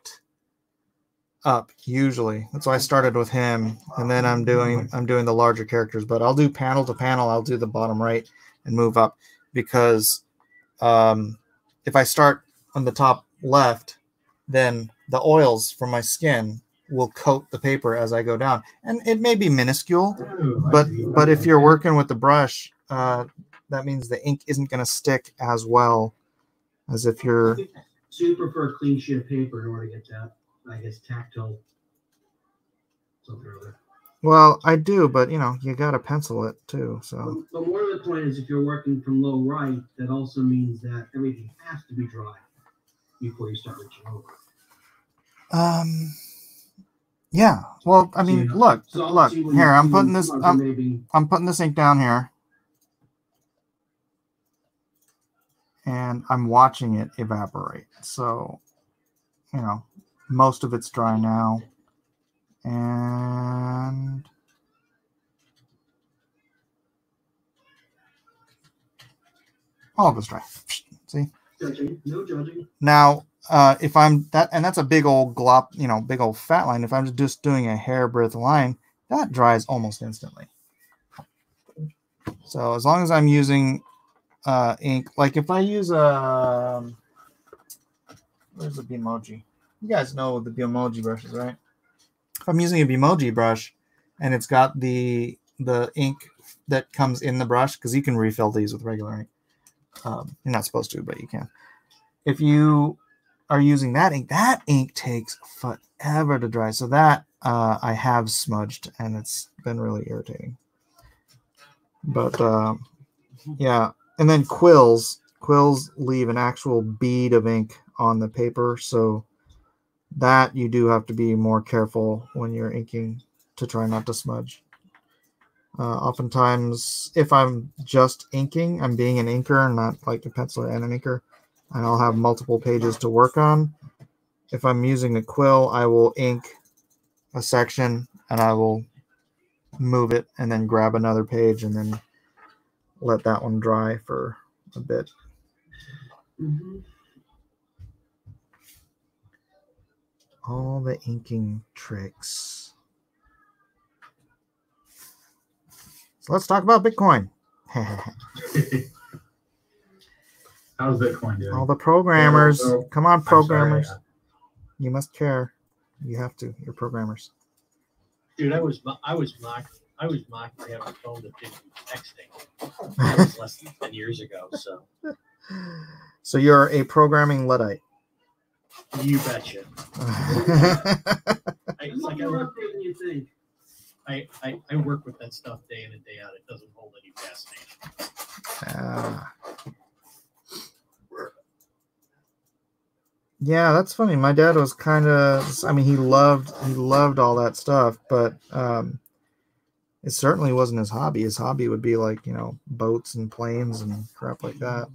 up usually. That's why I started with him, and then I'm doing I'm doing the larger characters. But I'll do panel to panel. I'll do the bottom right and move up because um, if I start on the top left, then the oils from my skin will coat the paper as I go down, and it may be minuscule, Ooh, but but if you're working with the brush, uh, that means the ink isn't going to stick as well as if you're So you prefer a clean sheet of paper in order to get that, I guess, tactile something or other. Well, I do, but you know, you gotta pencil it too. So But more of the point is if you're working from low right, that also means that everything has to be dry before you start reaching over. um yeah. Well, I mean, Yeah. look, So look, here, I'm putting this I'm, maybe I'm putting this ink down here. And I'm watching it evaporate. So, you know, most of it's dry now. And all of it's dry. See? judging, no judging. Now, uh, if I'm that, and that's a big old glop, you know, big old fat line. If I'm just doing a hair breadth line, that dries almost instantly. So as long as I'm using uh, ink, like if I use a, Where's the Bimoji? You guys know the Bimoji brushes, right? If I'm using a Bimoji brush and it's got the the ink that comes in the brush, because you can refill these with regular ink. Um, you're not supposed to, but you can. If you are using that ink, that ink takes forever to dry. So that uh, I have smudged, and it's been really irritating. But um, yeah, and then quills. Quills leave an actual bead of ink on the paper, so that you do have to be more careful when you're inking to try not to smudge. Uh, oftentimes, if I'm just inking, I'm being an inker, not like a penciler and an inker, and I'll have multiple pages to work on. If I'm using a quill, I will ink a section and I will move it and then grab another page and then let that one dry for a bit. hmm All the inking tricks. So let's talk about Bitcoin. How's Bitcoin doing? All the programmers. so- Come on, I'm sorry, programmers. uh, You must care. You have to. You're programmers. Dude, I was mo- I was mocked. I was mocked for having a phone that didn't texting. That was less than ten years ago. So So you're a programming Luddite. you betcha. I, It's like I work, you think. I, I, I work with that stuff day in and day out. It doesn't hold any fascination. Ah. Yeah, that's funny. My dad was kind of I mean he loved he loved all that stuff, but um it certainly wasn't his hobby. His hobby would be like, you know, boats and planes and crap like that.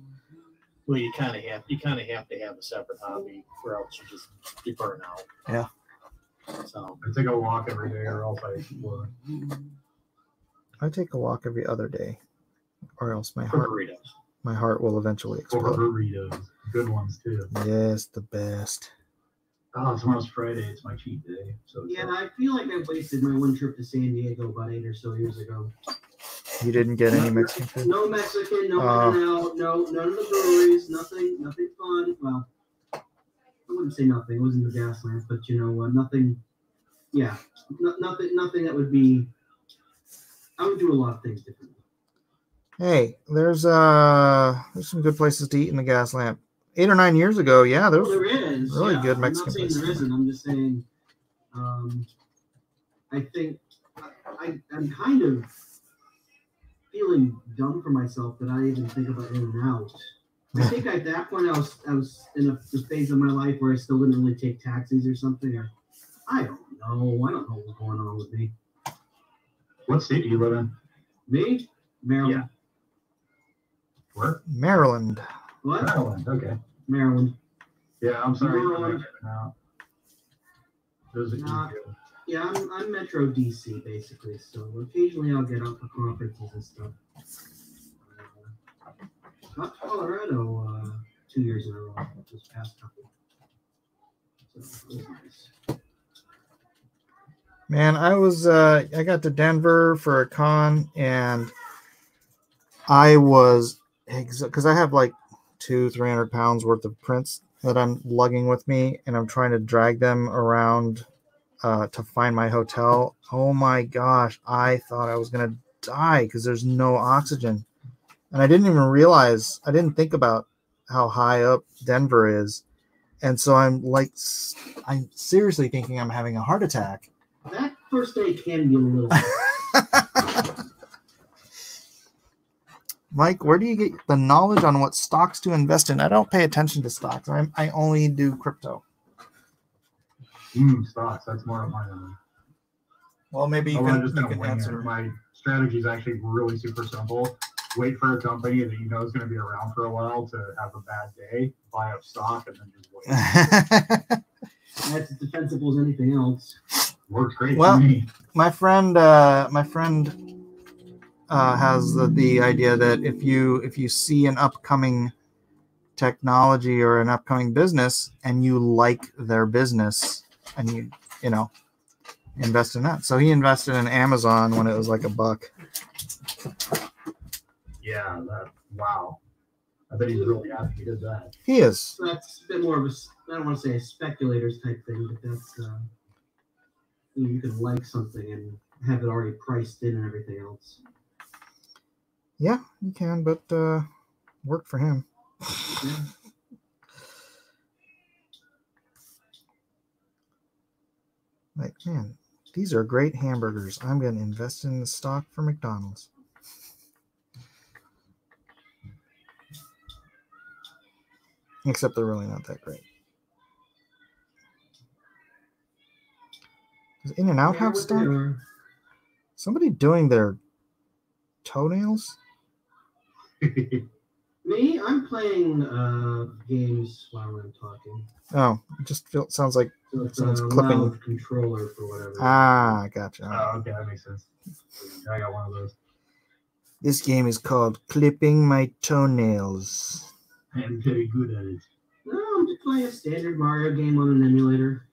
Well, you kind of have you kind of have to have a separate hobby, or else you just you burn out. Yeah. So I take a walk every day, or else I would. I take a walk every other day or else my for heart burritos. my heart will eventually explode. burritos, good ones too. Yes, the best. Oh, tomorrow's Friday. It's my cheat day. So Yeah, and I feel like I wasted my one trip to San Diego about eight or so years ago. You didn't get any Mexican food? No Mexican, no Oh. In and Out, no none of the breweries, nothing, nothing fun. Well, I wouldn't say nothing. It wasn't the Gaslamp, but you know, uh, nothing. Yeah, no, nothing, nothing that would be. I would do a lot of things differently. Hey, there's uh there's some good places to eat in the Gaslamp. Eight or nine years ago, yeah, there Well, was there is really yeah. good I'm not saying there isn't. I'm just saying. Um, I think I, I I'm kind of feeling dumb for myself that I even think about in and out. I think at that point I was I was in a the phase of my life where I still didn't really take taxis or something. Or I don't know. I don't know what's going on with me. What state do you live in? Me, Maryland. Where? Maryland. What? Maryland. Okay. Maryland. Yeah, I'm sorry. for Maryland. mixing it out. Those are Nah. good. Yeah, I'm, I'm Metro DC basically. So occasionally I'll get out for conferences and stuff. Uh, got to Colorado uh, two years in a row this past couple. So, nice. Man, I was uh I got to Denver for a con and I was because I have like two, three hundred pounds worth of prints that I'm lugging with me and I'm trying to drag them around uh to find my hotel. Oh my gosh, I thought I was gonna die because there's no oxygen. And I didn't even realize I didn't think about how high up Denver is. And so I'm like I'm seriously thinking I'm having a heart attack. That first day can be a little. Mike, where do you get the knowledge on what stocks to invest in? I don't pay attention to stocks. I'm, I only do crypto. Mm, stocks. That's more of my own. Well, maybe you Oh, I'm can, just you gonna can wing it. answer. My strategy is actually really super simple. Wait for a company that you know is going to be around for a while to have a bad day, buy up stock, and then just wait. That's as defensible as anything else. Works great Well- for me. my friend, uh, my friend uh, has the, the idea that if you if you see an upcoming technology or an upcoming business and you like their business and you you know invest in that. So he invested in Amazon when it was like a buck. Yeah. That. Wow. I bet he's really happy he did that. He is. So that's a bit more of a, I don't want to say a speculator's type thing, but that's, uh, you, know, you can like something and have it already priced in and everything else. Yeah, you can, but uh, worked for him. Yeah. Like, man, these are great hamburgers. I'm going to invest in the stock for McDonald's. Except they're really not that great. Does In and Out Yeah, have stock? Somebody doing their toenails? Me, I'm playing uh, games while I'm talking. Oh, it just feel, sounds like So Someone's a clipping- controller for whatever. ah, gotcha. oh, okay, that makes sense. I got one of those. This game is called Clipping My Toenails. I'm very good at it. No, I'm just playing a standard Mario game on an emulator.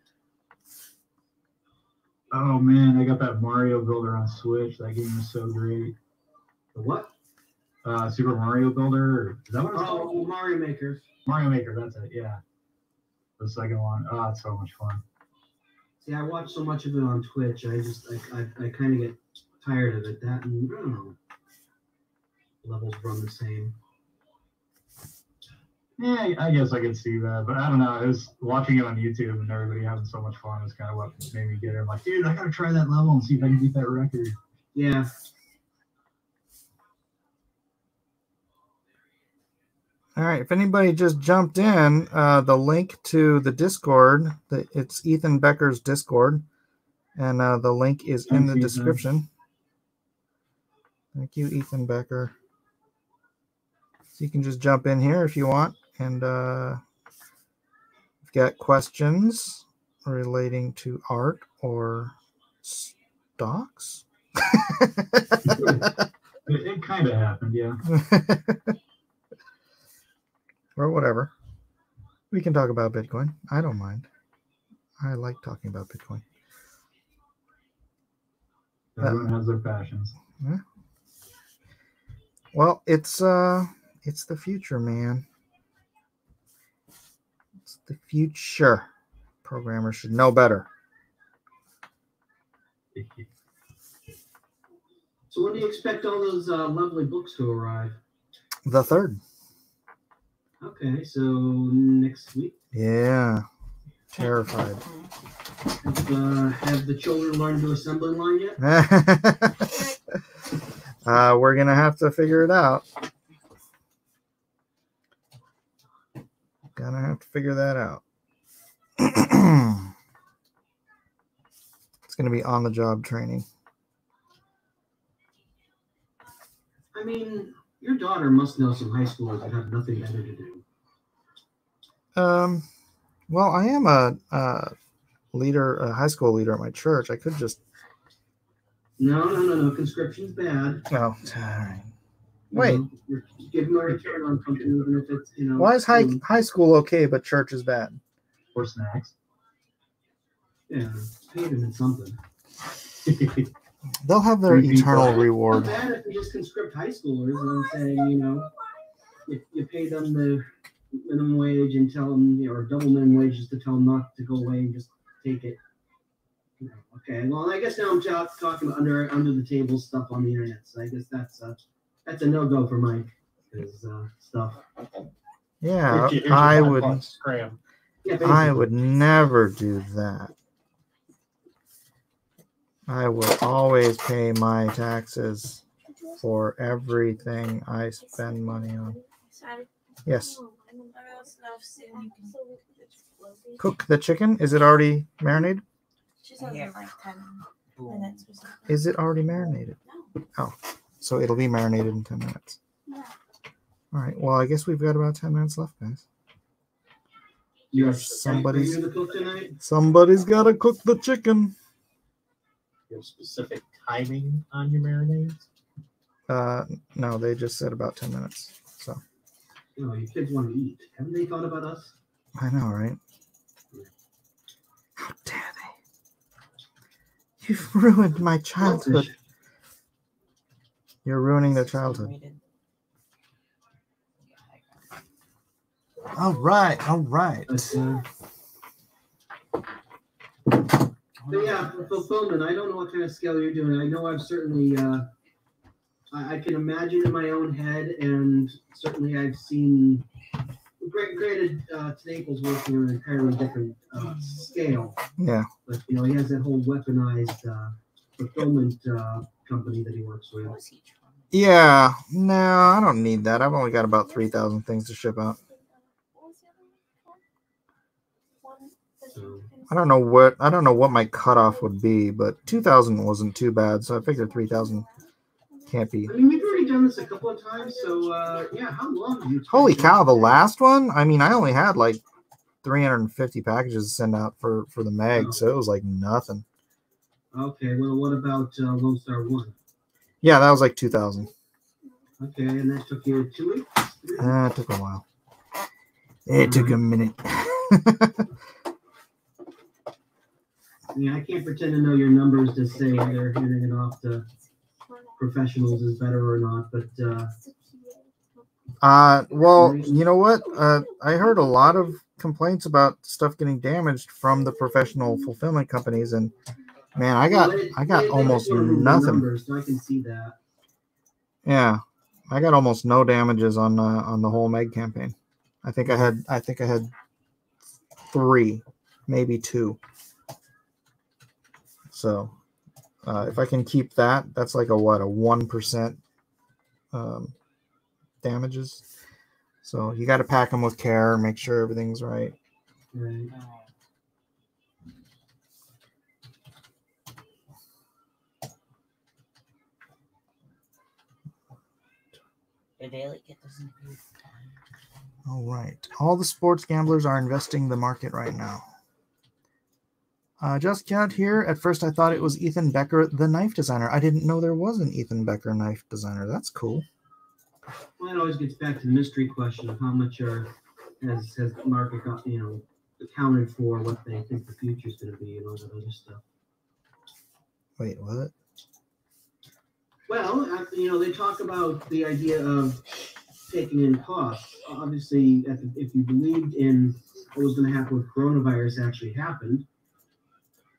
Oh man, I got that Mario Builder on Switch. That game is so great. The what? Uh, Super Mario Builder. Is that what it's Oh, called? Mario Maker. Mario Maker. That's it. Yeah. The second one. Oh, it's so much fun. See, I watch so much of it on Twitch. I just, I, I, I kind of get tired of it. That and I don't know. Levels run the same. Yeah, I guess I could see that, but I don't know. It was watching it on YouTube and everybody having so much fun is kind of what made me get it. I'm like, dude, I gotta try that level and see if I can beat that record. Yeah. All right. If anybody just jumped in, uh, the link to the Discord, the, it's Ethan Becker's Discord, and uh, the link is in the Ethan. description. Thank you, Ethan Becker. So you can just jump in here if you want, and uh, if you got questions relating to art or stocks. It, it kind of happened, yeah. or whatever. We can talk about Bitcoin. I don't mind. I like talking about Bitcoin. Everyone has their passions. Yeah. Well, it's uh it's the future, man. It's the future. Programmers should know better. So when do you expect all those uh, lovely books to arrive? The third. Okay, so next week. Yeah. Terrified. Have, uh, have the children learned to assembly line yet? uh, we're gonna have to figure it out. Gonna have to figure that out. it's gonna be on the job training. I mean, your daughter must know some high schoolers that have nothing better to do. Um, well, I am a, a leader, a high school leader at my church. I could just. No, no, no, no. Conscription's bad. Oh, all right. Wait. you're giving her a return on something, even if it's, you know. Why is high um, high school okay, but church is bad? Or snacks. Yeah, pay them in something. They'll have their Three people. eternal Not reward. bad if you just conscript high schoolers and saying, you know, you, you pay them the minimum wage and tell them, or double minimum wage just to tell them not to go away and just take it. Okay, well, I guess now I'm talk, talking under under the table stuff on the internet, so I guess that's a that's a no go for Mike. His uh, stuff. Yeah, Here's your- here's your I would. bucks, Yeah, I would never do that. I will always pay my taxes for everything I spend money on. Yes. Cook the chicken. Is it already marinated? She says in like 10 minutes or something. Is it already marinated? Oh, So it'll be marinated in 10 minutes. All right. Well, I guess we've got about 10 minutes left, guys. You have Somebody's- Are you the cook tonight? Somebody's got to cook the chicken. You have specific timing on your marinades? Uh, no, they just said about 10 minutes. So You know, your kids want to eat. Haven't they thought about us? I know, right? How dare they? You've ruined my childhood. Selfish. You're ruining their childhood. All right. All right. But, uh, but yeah, for fulfillment, I don't know what kind of scale you're doing. I know I've certainly, uh, I, I can imagine in my own head, and certainly I've seen. gra- Granted, uh, Naples working on an entirely different uh, scale, Yeah. but you know he has that whole weaponized uh, fulfillment uh, company that he works with. What was he trying? Yeah. No, I don't need that. I've only got about 3,000 things to ship out. So I don't know what I don't know what my cutoff would be, but 2,000 wasn't too bad. So I figured 3,000 can't be. I mean, we've already done this a couple of times, so uh, yeah. How long? Holy cow! The last one. I mean, I only had like 350 packages to send out for for the Meg, so it was like nothing. Okay, well, what about uh, Lone Star One? Yeah, that was like 2,000. Okay, and that took you two weeks. Uh, it took a while. It took a minute. I mean, I can't pretend to know your numbers to say they're handing it off to professionals is better or not, but uh, Uh, well, you know what? Uh, I heard a lot of complaints about stuff getting damaged from the professional fulfillment companies, and man, I got I got almost just wanna move the nothing. Numbers, so I can see that. Yeah, I got almost no damages on uh, on the whole Meg campaign. I think I had I think I had three, maybe two. So, uh, if I can keep that, that's like a what a one percent um, damages. So you got to pack them with care, make sure everything's right. Right. Did they like get this in the All right. All the sports gamblers are investing the market right now. Uh, just got here. At first, I thought it was Ethan Becker, the knife designer. I didn't know there was an Ethan Becker knife designer. That's cool. Well, it always gets back to the mystery question of how much are has has the market got you know accounted for what they think the future is going to be and all that other stuff. Wait, what? Well, uh, you know, they talk about the idea of taking in costs. Obviously, if if you believed in what was going to happen with coronavirus actually happened,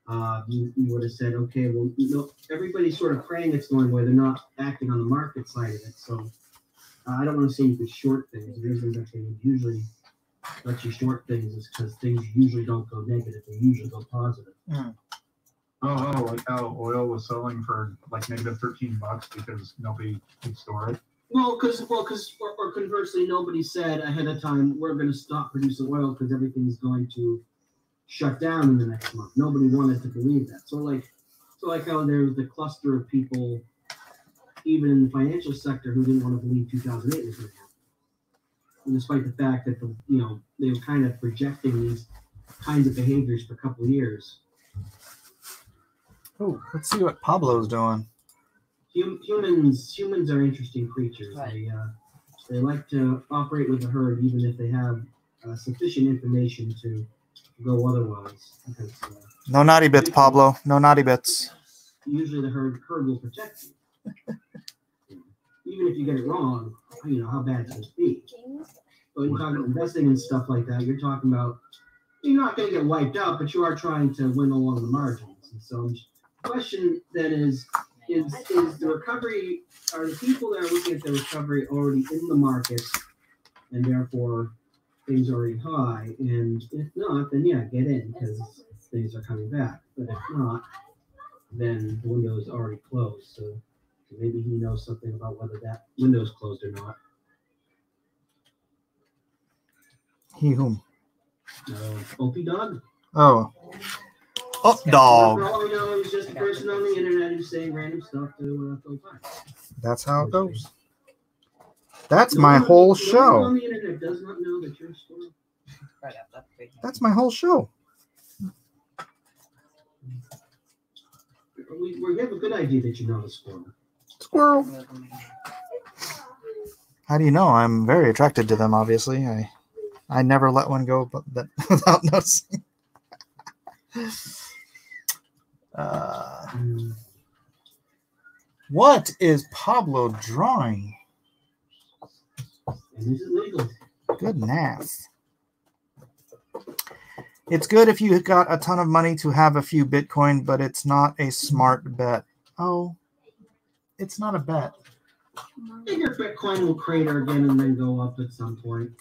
uh, you, you would have said, okay, well, you know, everybody's sort of praying it's going away. They're not acting on the market side of it. So uh, I don't want to say you could short things. The reason that they usually let you short things is because things usually don't go negative. They usually go positive. Oh, oh, like how oil was selling for like negative 13 bucks because nobody could store it. Well, because well, because or, or conversely, nobody said ahead of time we're going to stop producing oil because everything's going to shut down in the next month. Nobody wanted to believe that. So like, so like how there was the cluster of people, even in the financial sector, who didn't want to believe 2008 was going to happen, and despite the fact that the you know they were kind of projecting these kinds of behaviors for a couple of years. Oh, let's see what Pablo's doing. hum, humans humans are interesting creatures. Right. They uh, they like to operate with the herd, even if they have uh, sufficient information to go otherwise. Because uh, No naughty bits, Pablo. No naughty bits. usually the herd herd will protect you. even if you get it wrong, you know how bad can it be? But you're talking about investing and stuff like that. You're talking about you're not going to get wiped out, but you are trying to win along the margins. And so, the question then is is is the recovery are the people that are looking at the recovery already in the market and therefore things are already high and if not then yeah get in because things are coming back but if not then the window is already closed so maybe he knows something about whether that window is closed or not He whom? uh, opie dog Oh. Up dog. for all we know he's just a person on the internet who's saying random stuff to uh, That's how it goes. That's my whole show. That's my whole show. We, we have a good idea that you know the squirrel. Squirrel. How do you know? I'm very attracted to them. Obviously, I I never let one go, but that without noticing. Uh, what is Pablo drawing? And is legal? Good. It's good if you got a ton of money to have a few Bitcoin, but it's not a smart bet. Oh, it's not a bet. I figure Bitcoin will crater again and then go up at some point.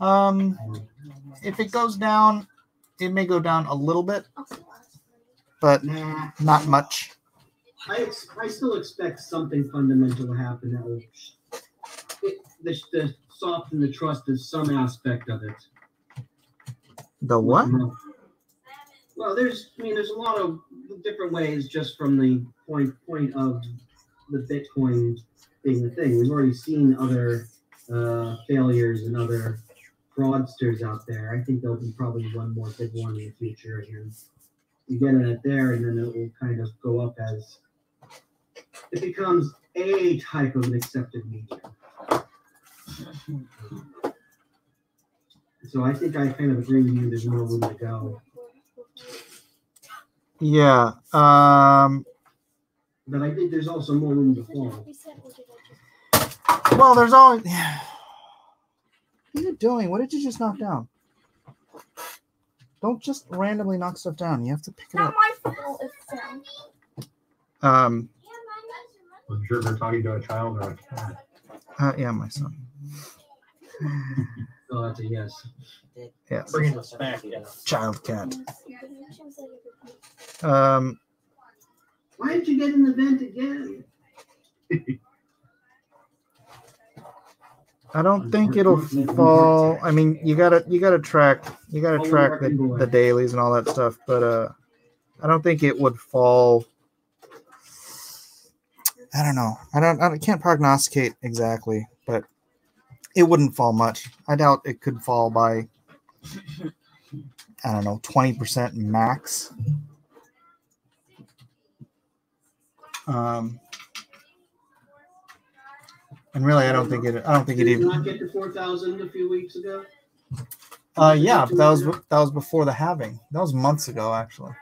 Um, if it goes down, it may go down a little bit, but Nah, not much. I, ex- I still expect something fundamental to happen that will it, the, soft and the trust is some aspect of it. The what? Well, there's, I mean, there's a lot of different ways just from the point point of the Bitcoin being the thing. We've already seen other uh, failures and other fraudsters out there. I think there'll be probably one more big one in the future, and you get it there, and then it will kind of go up as it becomes a type of an accepted medium. So I think I kind of agree with you. There's more room to go. Yeah. Um. But I think there's also more room to fall. Well, there's always. What are you doing? What did you just knock down? Don't just randomly knock stuff down. You have to pick it Not up. my fault if it. Um. I'm sure they're talking to a child or a cat. Uh, yeah, my son. So that's a yes. Yes. Bringing us back, yeah. Child cat. Um. Why did you get in the vent again? I don't think it'll fall. I mean, you gotta you gotta track you gotta Oh, track the, the dailies and all that stuff, but uh, I don't think it would fall. I don't know. I don't. I can't prognosticate exactly, but it wouldn't fall much. I doubt it could fall by. I don't know, twenty percent max. Um, and really, I don't think it. I don't think it even. you not get to four thousand a few weeks ago? Uh, yeah, but that was that was before the halving. That was months ago, actually.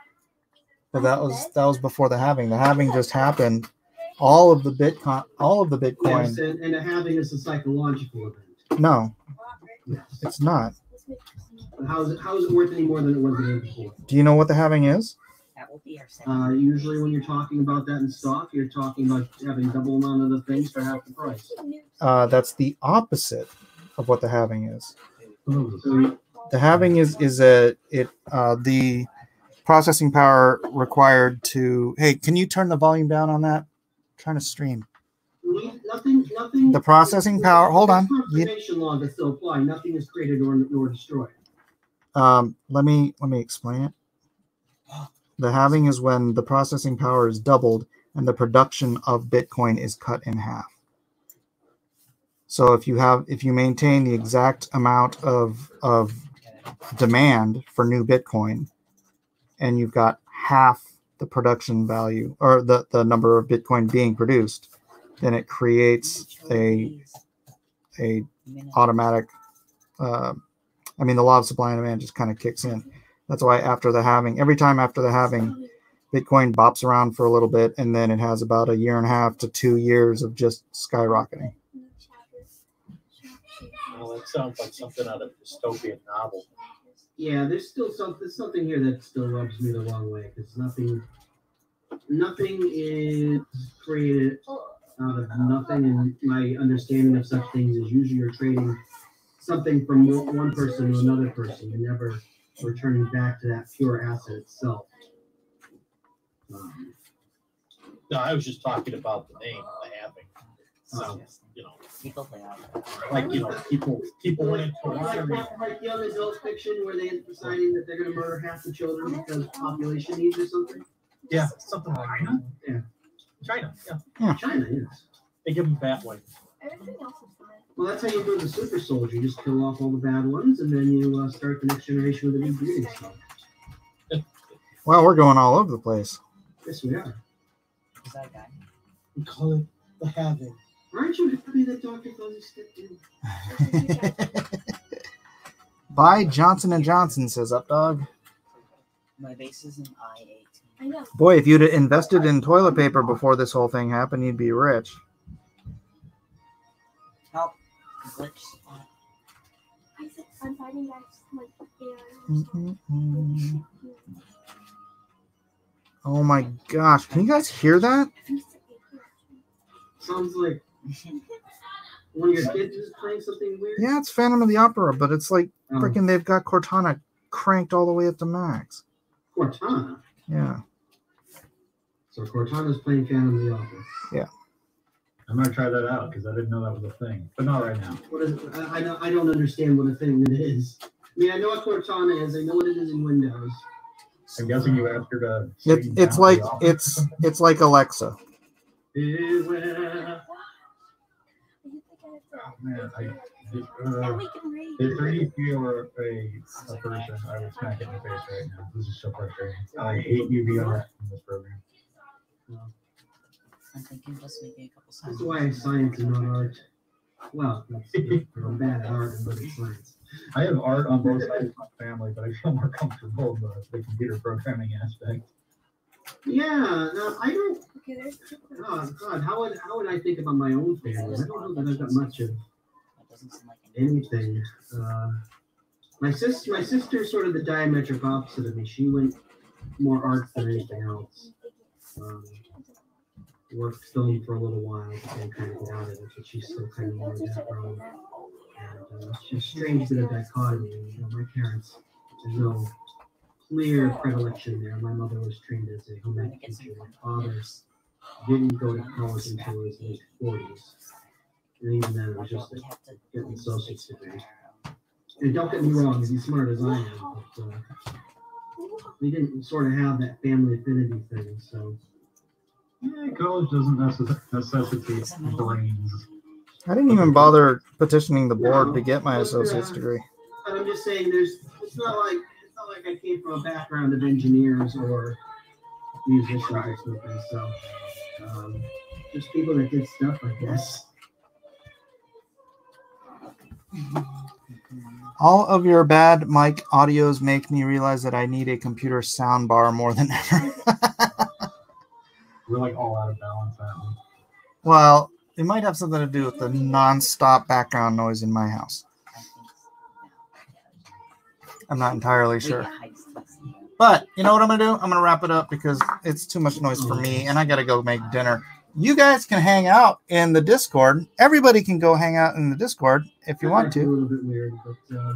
But that was that was before the halving. The halving just happened. All of the Bitcoin, all of the Bitcoin. Yes, and, and a halving is a psychological event. No, it's not. How is it? How is it worth any more than it was the day before? Do you know what the halving is? That will be our second. Uh, usually, when you're talking about that in stock, you're talking about having double amount of the things for half the price. Uh, that's the opposite of what the halving is. So The halving is is a it uh, the processing power required to. Hey, can you turn the volume down on that? I'm trying to stream. we- nothing, nothing. The processing power- hold on. You- Conservation law that still apply. Nothing is created nor, nor destroyed. Um, let me let me explain it. The halving is when the processing power is doubled and the production of Bitcoin is cut in half. So if you have if you maintain the exact amount of of demand for new Bitcoin and you've got half the production value or the, the number of Bitcoin being produced, then it creates a a automatic uh, I mean, the law of supply and demand just kind of kicks in. That's why after the halving, every time after the halving, Bitcoin bops around for a little bit, and then it has about a year and a half to two years of just skyrocketing. Well, that sounds like something out of a dystopian novel. Yeah, there's still something there's something here that still rubs me the wrong way because nothing nothing is created out of nothing and my understanding of such things is usually you're trading something from one one person to another person. You're never returning back to that pure asset itself. Um, No, I was just talking about the name, the having. Sounds, you know, People like, you know, people, people went into like, water. like, like young adult fiction where they deciding that they're gonna murder half the children because population needs or something. Yeah, something like that. Yeah. China, yeah. China, yes. They give them that way. Everything else is fine. Well, that's how you build a super soldier. You just kill off all the bad ones, and then you uh, start the next generation with a new breeding stock. Well, we're going all over the place. Yes, we are. Is that guy? We call it the having. Aren't you happy that Dr. Fuzzy stepped in? By Johnson and Johnson, says Updog. My base is an I eighteen. I know. Boy, if you'd invested in toilet paper before this whole thing happened, you'd be rich. Help. Glitch. I said I'm fighting guys like Mm-mm-mm. Oh my gosh. Can you guys hear that? Sounds like one of your kids is playing something weird. Yeah, it's Phantom of the Opera, but it's like Oh, freaking they've got Cortana cranked all the way up to max. Cortana. Yeah. So Cortana's playing Phantom of the Opera. Yeah. I'm gonna try that out because I didn't know that was a thing, but not right now. What is it? I, I don't I don't understand what a thing it is. I mean, I know what Cortana is. I know what it is in Windows. I'm guessing you asked her to. It, it's like it's it's like Alexa. Beware. Oh, man, I, did, And uh, we can read. if there if you were a, a person, I would smack it in the face right now. This is so frustrating. I hate UV art in this program. I'm thinking just maybe a couple That's why science and not art. Well, that's, I'm bad at art and good at science. I have art on both sides of my family, but I feel more comfortable in the, the computer programming aspect. Yeah, no, I don't. Okay, there's two Oh clues. God, how would how would I think about my own family? I don't know that I've got much of That doesn't seem like anything. Uh, my sis, my sister's sort of the diametric opposite of me. She went more art than anything else. Um, worked film for a little while, and kind of of it, but she's still kind of in that realm. And uh, a strange bit of dichotomy. You know, my parents, there's no clear predilection there. My mother was trained as a home ec teacher. My father didn't go to college until his late forties. And even then, it was just a getting associate's degree. And don't get me wrong, he's smart as I am, but uh, we didn't sort of have that family affinity thing. So Yeah, college doesn't necess- necessitate brains. I didn't even bother petitioning the board to get my associate's degree. but I'm just saying, there's it's not like it's not like I came from a background of engineers or musicians or something. So um, just people that did stuff, I guess. All of your bad mic audios make me realize that I need a computer sound bar more than ever. We're like all out of balance, well, it might have something to do with the non-stop background noise in my house. I think so. I'm not entirely sure. Maybe a heist lesson. But you know what I'm gonna do? I'm gonna wrap it up because it's too much noise for me, and I gotta go make dinner. You guys can hang out in the Discord. Everybody can go hang out in the Discord if you want That's A to. little bit weird, but uh,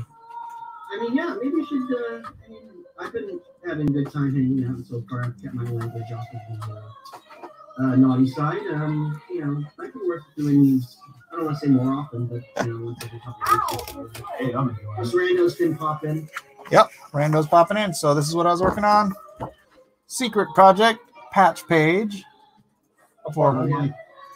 I mean, yeah, maybe we should. Uh, I mean, I've been having a good time hanging out so far. I've kept my language off of the uh, uh, naughty side. Um, you know, might be worth doing these. I don't want to say more often, but you know, once every couple weeks. Hey, I'm enjoying Just it. randos can pop in. Yep, Rando's popping in. So this is what I was working on. Secret project patch page. For Oh, yeah.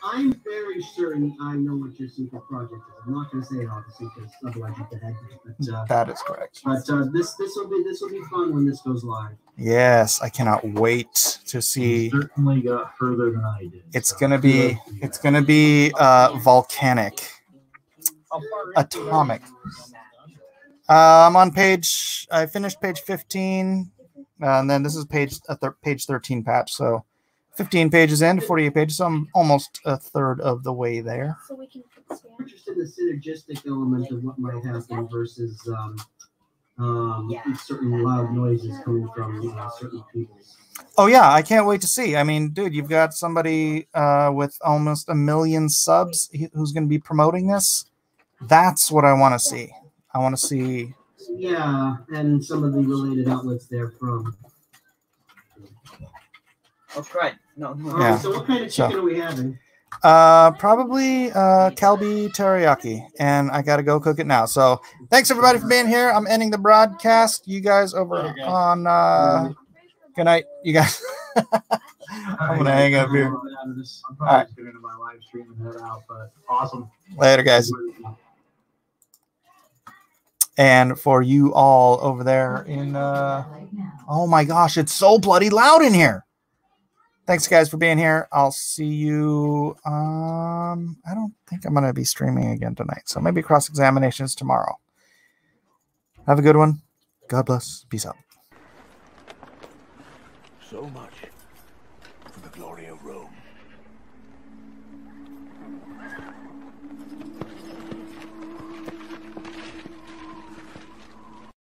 I'm very certain I know what your secret project is. I'm not going to say it obviously because otherwise you could head But uh, that is correct. but uh, this this will be this will be fun when this goes live. Yes, I cannot wait to see. You certainly got further than I did. It's so gonna be kudos to you. it's gonna be uh volcanic. Atomic. Uh, I'm on page. I finished page 15, uh, and then this is page thir- page 13 patch. So 15 pages in, 48 pages. So I'm almost a third of the way there. So we can fix I'm interested in the synergistic element of what might happen versus um, um, certain loud noises coming from you know, certain people. Oh yeah, I can't wait to see. I mean, dude, you've got somebody uh, with almost a million subs who's going to be promoting this. That's what I want to see. I want to see. Yeah, and some of the related outlets they're from. Oh, crud. No, no. All Yeah. right, so what kind of So- chicken are we having? Uh, probably uh, Kalbi teriyaki, and I gotta go cook it now. So thanks everybody for being here. I'm ending the broadcast. You guys over Later, guys. on. Uh, good night, you guys. I'm gonna hang up here. A little bit out of this. I'm probably just getting into my live stream and head out, but awesome. Later, guys. And for you all over there in. Uh, oh my gosh, it's so bloody loud in here. Thanks, guys, for being here. I'll see you. Um, I don't think I'm gonna be streaming again tonight, so maybe cross examinations tomorrow. Have a good one. God bless. Peace out. So much